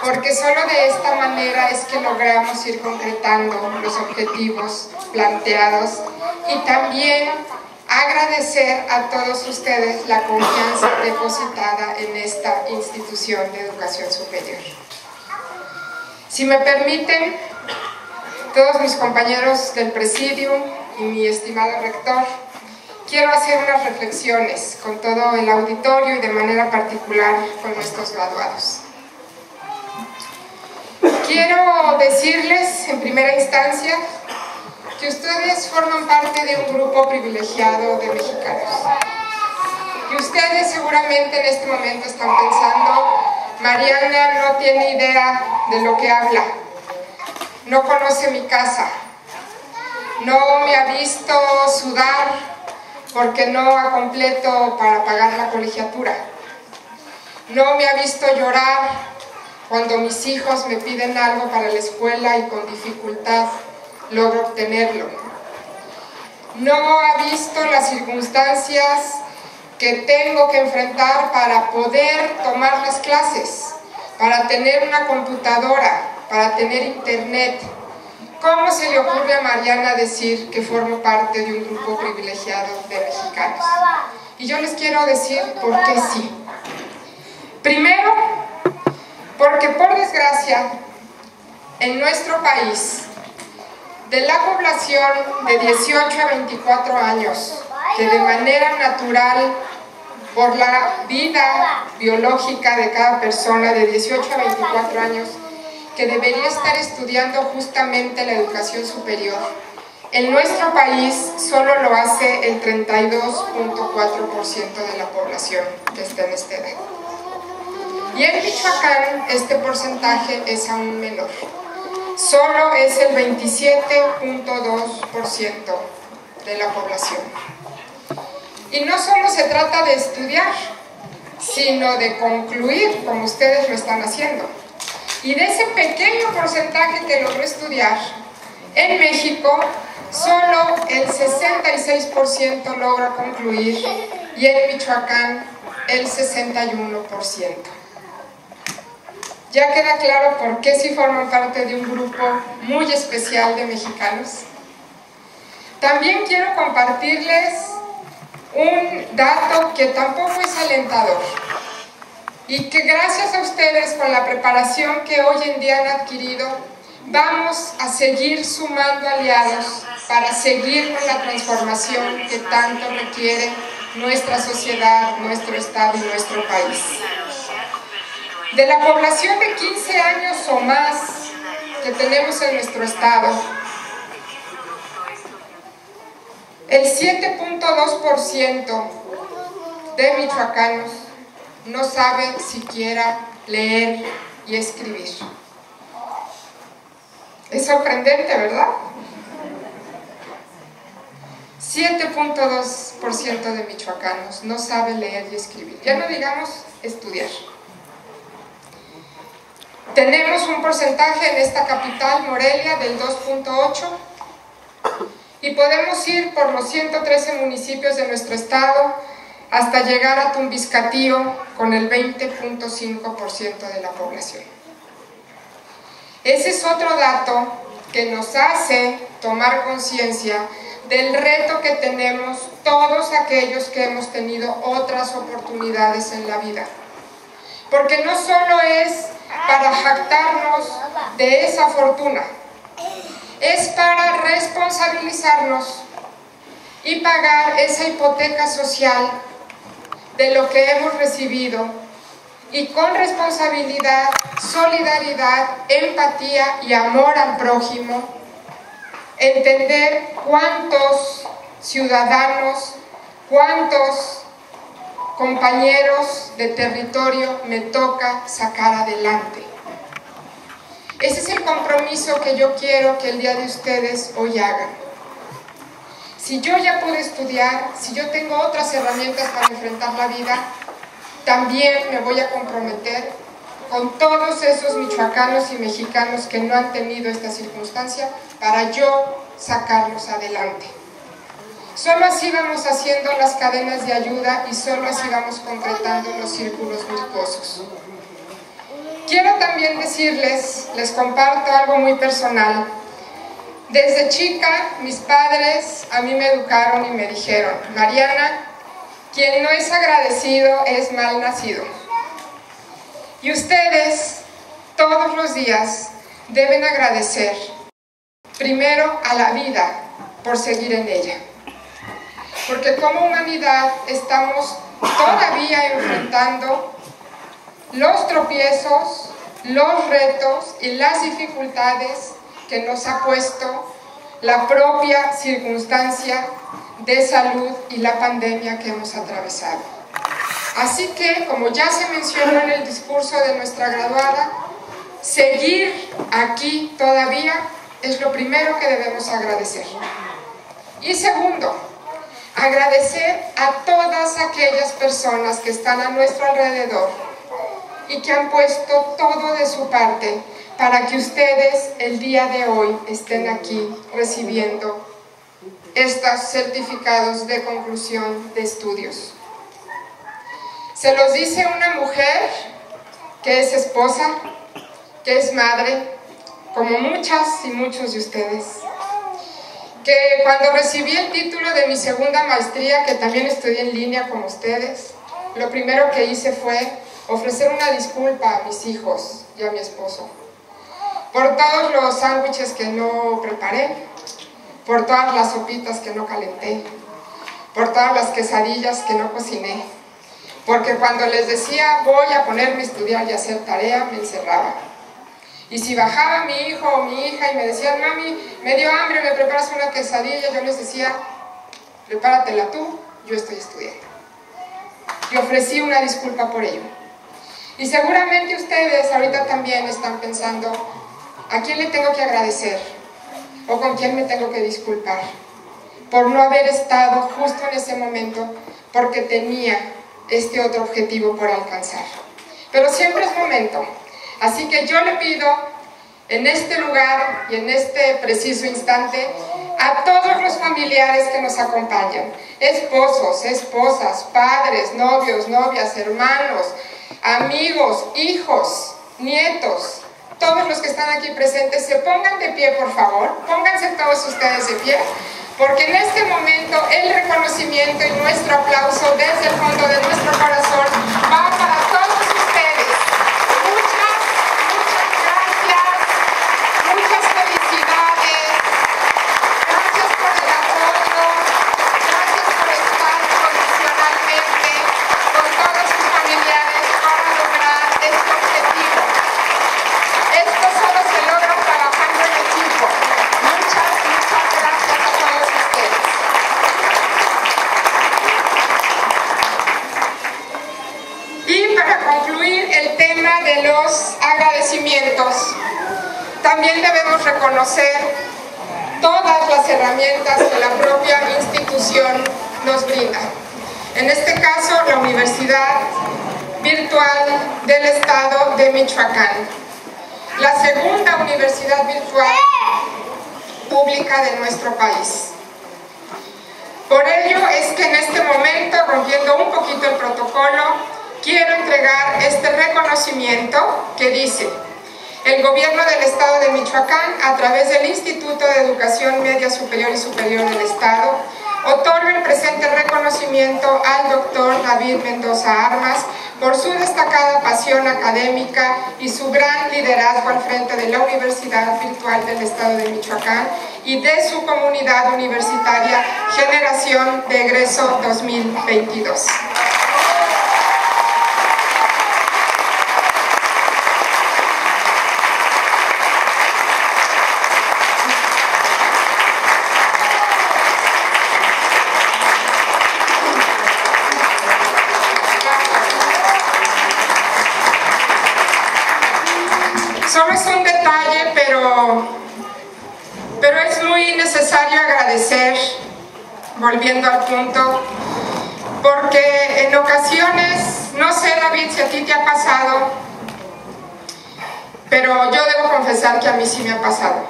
porque solo de esta manera es que logramos ir concretando los objetivos planteados y también agradecer a todos ustedes la confianza depositada en esta institución de educación superior. Si me permiten, todos mis compañeros del presidium y mi estimado rector, quiero hacer unas reflexiones con todo el auditorio y de manera particular con nuestros graduados. Quiero decirles en primera instancia que ustedes forman parte de un grupo privilegiado de mexicanos. Que ustedes seguramente en este momento están pensando, Mariana no tiene idea de lo que habla, no conoce mi casa, no me ha visto sudar porque no ha completo para pagar la colegiatura, no me ha visto llorar cuando mis hijos me piden algo para la escuela y con dificultad logro obtenerlo. No ha visto las circunstancias que tengo que enfrentar para poder tomar las clases, para tener una computadora, para tener internet. ¿Cómo se le ocurre a Mariana decir que formo parte de un grupo privilegiado de mexicanos? Y yo les quiero decir por qué sí. Primero, porque por desgracia, en nuestro país, de la población de 18 a 24 años, que de manera natural, por la vida biológica de cada persona de 18 a 24 años, que debería estar estudiando justamente la educación superior, en nuestro país solo lo hace el 32.4% de la población que está en esta edad. Y en Michoacán este porcentaje es aún menor solo es el 27.2% de la población. Y no solo se trata de estudiar, sino de concluir como ustedes lo están haciendo. Y de ese pequeño porcentaje que logró estudiar, en México solo el 66% logra concluir y en Michoacán el 61%. ¿Ya queda claro por qué sí forman parte de un grupo muy especial de mexicanos? También quiero compartirles un dato que tampoco es alentador. Y que gracias a ustedes con la preparación que hoy en día han adquirido, vamos a seguir sumando aliados para seguir con la transformación que tanto requiere nuestra sociedad, nuestro Estado y nuestro país. De la población de 15 años o más que tenemos en nuestro Estado, el 7.2% de michoacanos no sabe siquiera leer y escribir. Es sorprendente, ¿verdad? 7.2% de michoacanos no sabe leer y escribir. Ya no digamos estudiar. Tenemos un porcentaje en esta capital, Morelia, del 2.8 y podemos ir por los 113 municipios de nuestro estado hasta llegar a Tumbiscatío con el 20.5% de la población. Ese es otro dato que nos hace tomar conciencia del reto que tenemos todos aquellos que hemos tenido otras oportunidades en la vida. Porque no solo es para jactarnos de esa fortuna, es para responsabilizarnos y pagar esa hipoteca social de lo que hemos recibido y con responsabilidad, solidaridad, empatía y amor al prójimo, entender cuántos ciudadanos, cuántos compañeros de territorio me toca sacar adelante. Ese es el compromiso que yo quiero que el día de ustedes hoy hagan. Si yo ya pude estudiar, si yo tengo otras herramientas para enfrentar la vida, también me voy a comprometer con todos esos michoacanos y mexicanos que no han tenido esta circunstancia para yo sacarlos adelante. Solo así vamos haciendo las cadenas de ayuda y solo así vamos concretando los círculos virtuosos. Quiero también decirles, les comparto algo muy personal. Desde chica, mis padres a mí me educaron y me dijeron, Mariana, quien no es agradecido es mal nacido. Y ustedes, todos los días, deben agradecer primero a la vida por seguir en ella. Porque como humanidad estamos todavía enfrentando los tropiezos, los retos y las dificultades que nos ha puesto la propia circunstancia de salud y la pandemia que hemos atravesado. Así que, como ya se mencionó en el discurso de nuestra graduada, seguir aquí todavía es lo primero que debemos agradecer. Y segundo, agradecer a todas aquellas personas que están a nuestro alrededor y que han puesto todo de su parte para que ustedes el día de hoy estén aquí recibiendo estos certificados de conclusión de estudios. Se los dice una mujer que es esposa, que es madre, como muchas y muchos de ustedes, que cuando recibí el título de mi segunda maestría, que también estudié en línea como ustedes, lo primero que hice fue ofrecer una disculpa a mis hijos y a mi esposo por todos los sándwiches que no preparé, por todas las sopitas que no calenté, por todas las quesadillas que no cociné, porque cuando les decía voy a ponerme a estudiar y hacer tarea, me encerraba. Y si bajaba mi hijo o mi hija y me decían, mami, me dio hambre, me preparas una quesadilla, yo les decía, prepáratela tú, yo estoy estudiando. Y ofrecí una disculpa por ello. Y seguramente ustedes ahorita también están pensando, ¿a quién le tengo que agradecer? ¿O con quién me tengo que disculpar? Por no haber estado justo en ese momento porque tenía este otro objetivo por alcanzar. Pero siempre es momento. Así que yo le pido en este lugar y en este preciso instante a todos los familiares que nos acompañan, esposos, esposas, padres, novios, novias, hermanos, amigos, hijos, nietos, todos los que están aquí presentes, se pongan de pie, por favor. Pónganse todos ustedes de pie, porque en este momento el reconocimiento y nuestro aplauso desde el fondo de nuestro corazón va para todos reconocer todas las herramientas que la propia institución nos brinda. En este caso, la Universidad Virtual del Estado de Michoacán, la segunda universidad virtual pública de nuestro país. Por ello es que en este momento, rompiendo un poquito el protocolo, quiero entregar este reconocimiento que dice el gobierno del estado de Michoacán, a través del Instituto de Educación Media Superior y Superior del Estado, otorga el presente reconocimiento al doctor David Mendoza Armas por su destacada pasión académica y su gran liderazgo al frente de la Universidad Virtual del Estado de Michoacán y de su comunidad universitaria Generación de Egreso 2022. Solo es un detalle, pero, pero es muy necesario agradecer, volviendo al punto, porque en ocasiones, no sé David si a ti te ha pasado, pero yo debo confesar que a mí sí me ha pasado,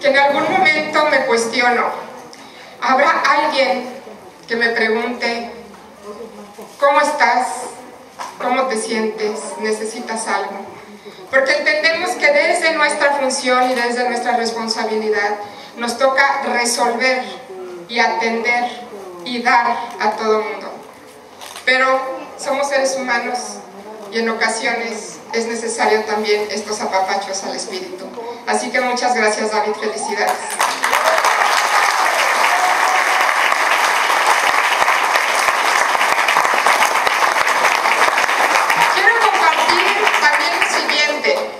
que en algún momento me cuestiono, ¿habrá alguien que me pregunte, ¿cómo estás? ¿Cómo te sientes? ¿Necesitas algo? Porque entendemos que desde nuestra función y desde nuestra responsabilidad nos toca resolver y atender y dar a todo mundo. Pero somos seres humanos y en ocasiones es necesario también estos apapachos al espíritu. Así que muchas gracias David, felicidades. Quiero compartir también lo siguiente.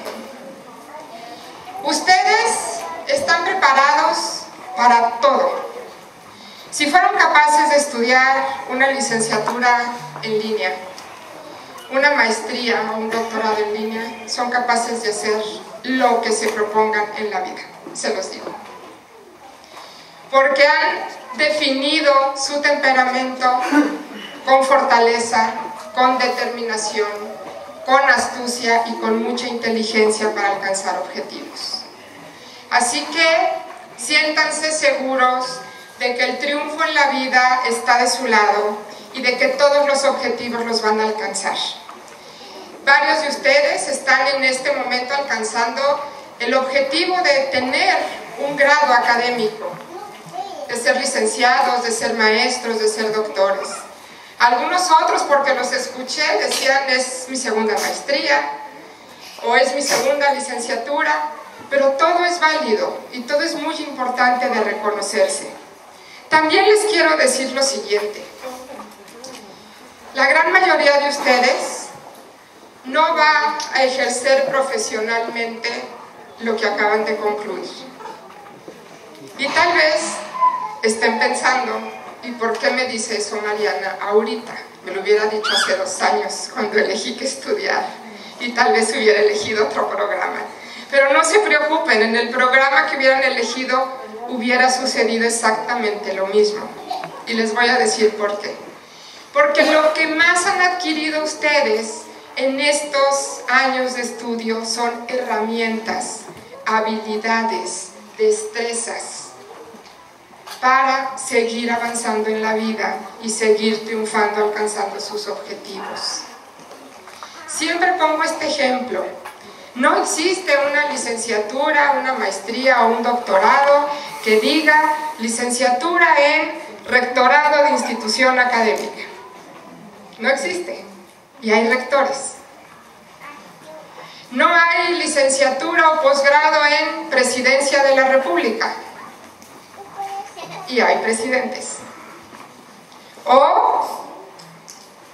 Ustedes están preparados para todo. Si fueron capaces de una licenciatura en línea, una maestría o un doctorado en línea, son capaces de hacer lo que se propongan en la vida, se los digo. Porque han definido su temperamento con fortaleza, con determinación, con astucia y con mucha inteligencia para alcanzar objetivos. Así que siéntanse seguros de que el triunfo en la vida está de su lado y de que todos los objetivos los van a alcanzar. Varios de ustedes están en este momento alcanzando el objetivo de tener un grado académico, de ser licenciados, de ser maestros, de ser doctores. Algunos otros, porque los escuché, decían es mi segunda maestría o es mi segunda licenciatura, pero todo es válido y todo es muy importante de reconocerse. También les quiero decir lo siguiente. La gran mayoría de ustedes no va a ejercer profesionalmente lo que acaban de concluir. Y tal vez estén pensando, ¿y por qué me dice eso Mariana ahorita? Me lo hubiera dicho hace dos años cuando elegí que estudiar y tal vez hubiera elegido otro programa. Pero no se preocupen, en el programa que hubieran elegido hubiera sucedido exactamente lo mismo. Y les voy a decir por qué. Porque lo que más han adquirido ustedes en estos años de estudio son herramientas, habilidades, destrezas para seguir avanzando en la vida y seguir triunfando, alcanzando sus objetivos. Siempre pongo este ejemplo. No existe una licenciatura, una maestría o un doctorado que diga licenciatura en rectorado de institución académica. No existe. Y hay rectores. No hay licenciatura o posgrado en presidencia de la República. Y hay presidentes. O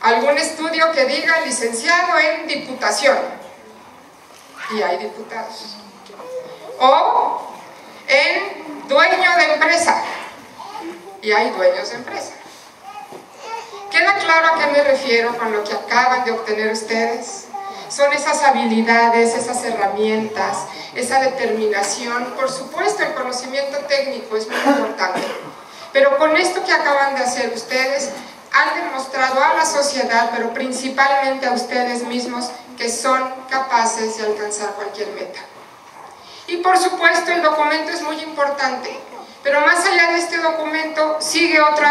algún estudio que diga licenciado en diputación. Y hay diputados. O en dueño de empresa. Y hay dueños de empresa. ¿Queda claro a qué me refiero con lo que acaban de obtener ustedes? son esas habilidades, esas herramientas, esa determinación. Por supuesto, el conocimiento técnico es muy importante, pero con esto que acaban de hacer ustedes, han demostrado a la sociedad, pero principalmente a ustedes mismos, que son capaces de alcanzar cualquier meta. Y por supuesto el documento es muy importante, pero más allá de este documento sigue otro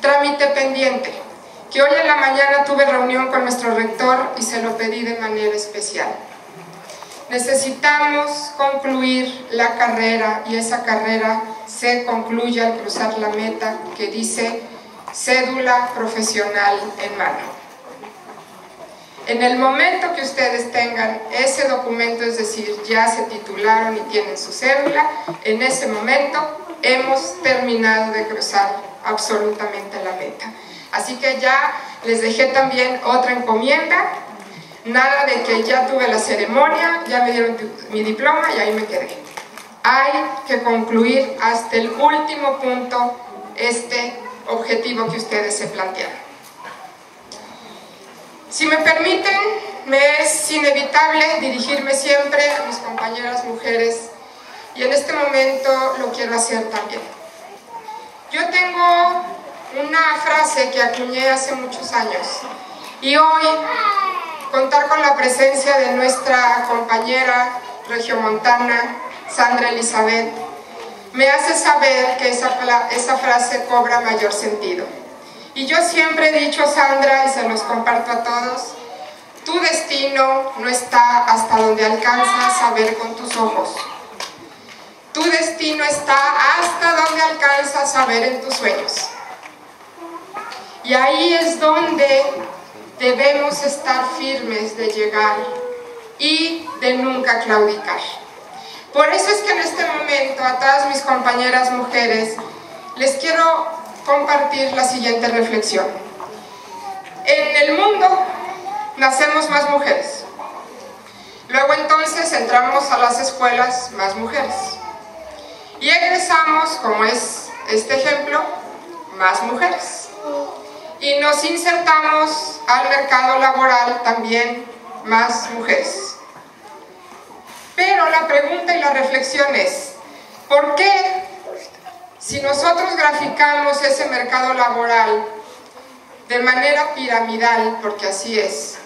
trámite pendiente, que hoy en la mañana tuve reunión con nuestro rector y se lo pedí de manera especial. Necesitamos concluir la carrera y esa carrera se concluye al cruzar la meta que dice cédula profesional en mano. En el momento que ustedes tengan ese documento, es decir, ya se titularon y tienen su cédula, en ese momento hemos terminado de cruzar absolutamente la meta. Así que ya les dejé también otra encomienda, nada de que ya tuve la ceremonia, ya me dieron mi diploma y ahí me quedé. Hay que concluir hasta el último punto este objetivo que ustedes se plantearon. Si me permiten, me es inevitable dirigirme siempre a mis compañeras mujeres y en este momento lo quiero hacer también. Yo tengo una frase que acuñé hace muchos años y hoy contar con la presencia de nuestra compañera regiomontana Sandra Elizabeth me hace saber que esa, esa frase cobra mayor sentido. Y yo siempre he dicho, Sandra, y se los comparto a todos, tu destino no está hasta donde alcanzas a ver con tus ojos. Tu destino está hasta donde alcanzas a ver en tus sueños. Y ahí es donde debemos estar firmes de llegar y de nunca claudicar. Por eso es que en este momento a todas mis compañeras mujeres les quiero compartir la siguiente reflexión. En el mundo nacemos más mujeres. Luego entonces entramos a las escuelas más mujeres. Y egresamos, como es este ejemplo, más mujeres. Y nos insertamos al mercado laboral también más mujeres. Pero la pregunta y la reflexión es, ¿por qué si nosotros graficamos ese mercado laboral de manera piramidal, porque así es,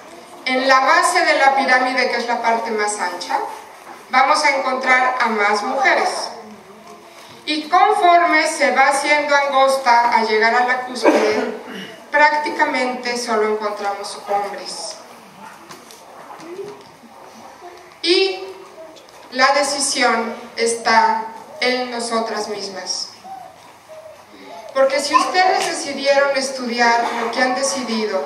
en la base de la pirámide, que es la parte más ancha, vamos a encontrar a más mujeres. Y conforme se va haciendo angosta a llegar a la cúspide, prácticamente solo encontramos hombres. Y la decisión está en nosotras mismas. Porque si ustedes decidieron estudiar lo que han decidido,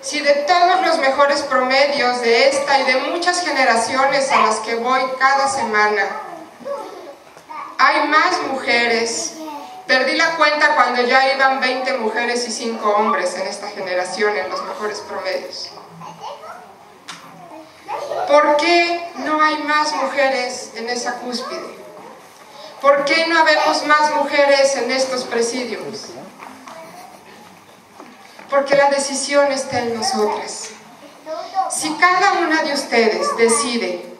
si de todos los mejores promedios de esta y de muchas generaciones a las que voy cada semana, hay más mujeres, perdí la cuenta cuando ya iban 20 mujeres y 5 hombres en esta generación en los mejores promedios. ¿Por qué no hay más mujeres en esa cúspide? ¿Por qué no vemos más mujeres en estos presidios? Porque la decisión está en nosotras. Si cada una de ustedes decide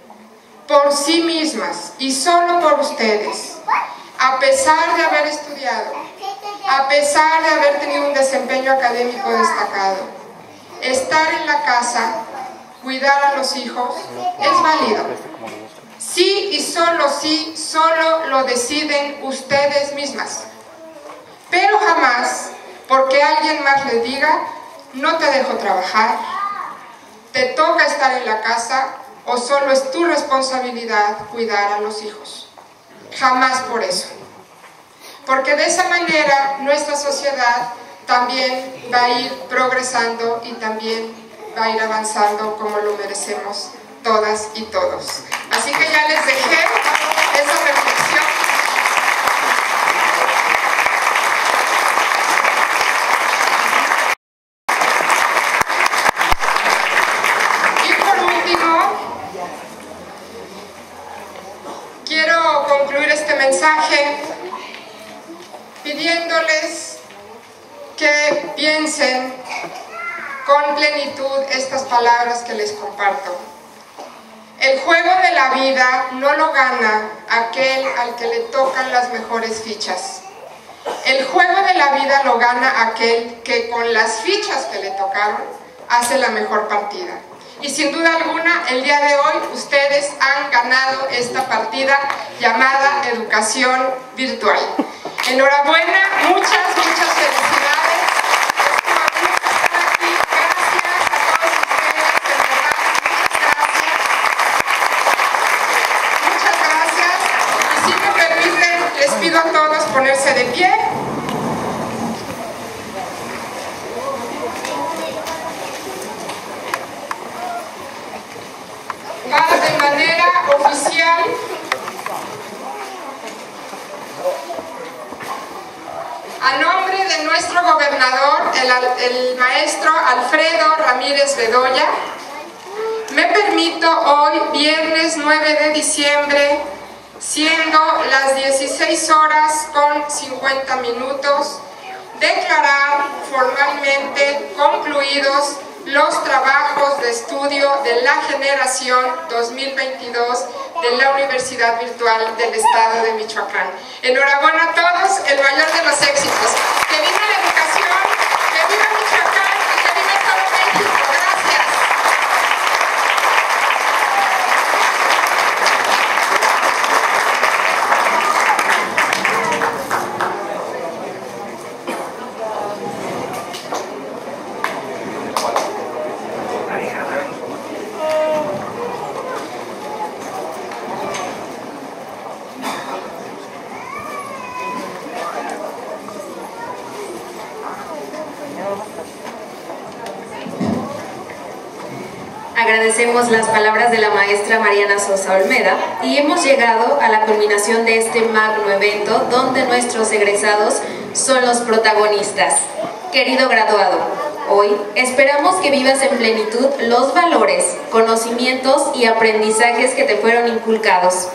por sí mismas y solo por ustedes, a pesar de haber estudiado, a pesar de haber tenido un desempeño académico destacado, estar en la casa, cuidar a los hijos, es válido. Sí y solo sí, solo lo deciden ustedes mismas. Pero jamás, porque alguien más le diga, no te dejo trabajar, te toca estar en la casa o solo es tu responsabilidad cuidar a los hijos. Jamás por eso. Porque de esa manera nuestra sociedad también va a ir progresando y también va a ir avanzando como lo merecemos todas y todos. Así que ya les dejé esa reflexión. Y por último, quiero concluir este mensaje pidiéndoles que piensen con plenitud estas palabras que les comparto. El juego de la vida no lo gana aquel al que le tocan las mejores fichas. El juego de la vida lo gana aquel que con las fichas que le tocaron hace la mejor partida. Y sin duda alguna, el día de hoy ustedes han ganado esta partida llamada educación virtual. Enhorabuena, muchas, muchas felicidades. Muchas gracias. Y si me permiten, les pido a de pie. De manera oficial a nombre de nuestro gobernador, el, el maestro Alfredo Ramírez Bedoya, me permito hoy, viernes 9 de diciembre, siendo las 16 horas con 50 minutos, declarar formalmente concluidos los trabajos de estudio de la generación 2022 de la Universidad Virtual del Estado de Michoacán. Enhorabuena a todos, el mayor de los éxitos. Que la educación, que viva Michoacán y que viva todo México. Gracias. Agradecemos las palabras de la maestra Mariana Sosa Olmeda y hemos llegado a la culminación de este magno evento donde nuestros egresados son los protagonistas. Querido graduado, hoy esperamos que vivas en plenitud los valores, conocimientos y aprendizajes que te fueron inculcados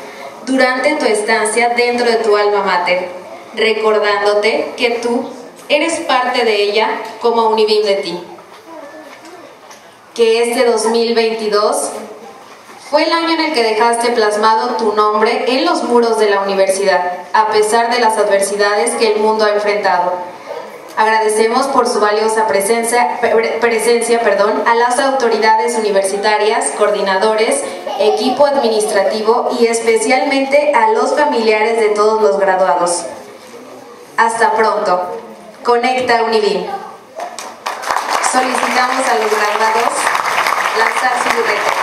durante tu estancia dentro de tu alma mater, recordándote que tú eres parte de ella como univim de ti que este 2022 fue el año en el que dejaste plasmado tu nombre en los muros de la universidad, a pesar de las adversidades que el mundo ha enfrentado. Agradecemos por su valiosa presencia, pre- presencia perdón, a las autoridades universitarias, coordinadores, equipo administrativo y especialmente a los familiares de todos los graduados. Hasta pronto. Conecta Univim. Solicitamos a los graduados lanzar su reto.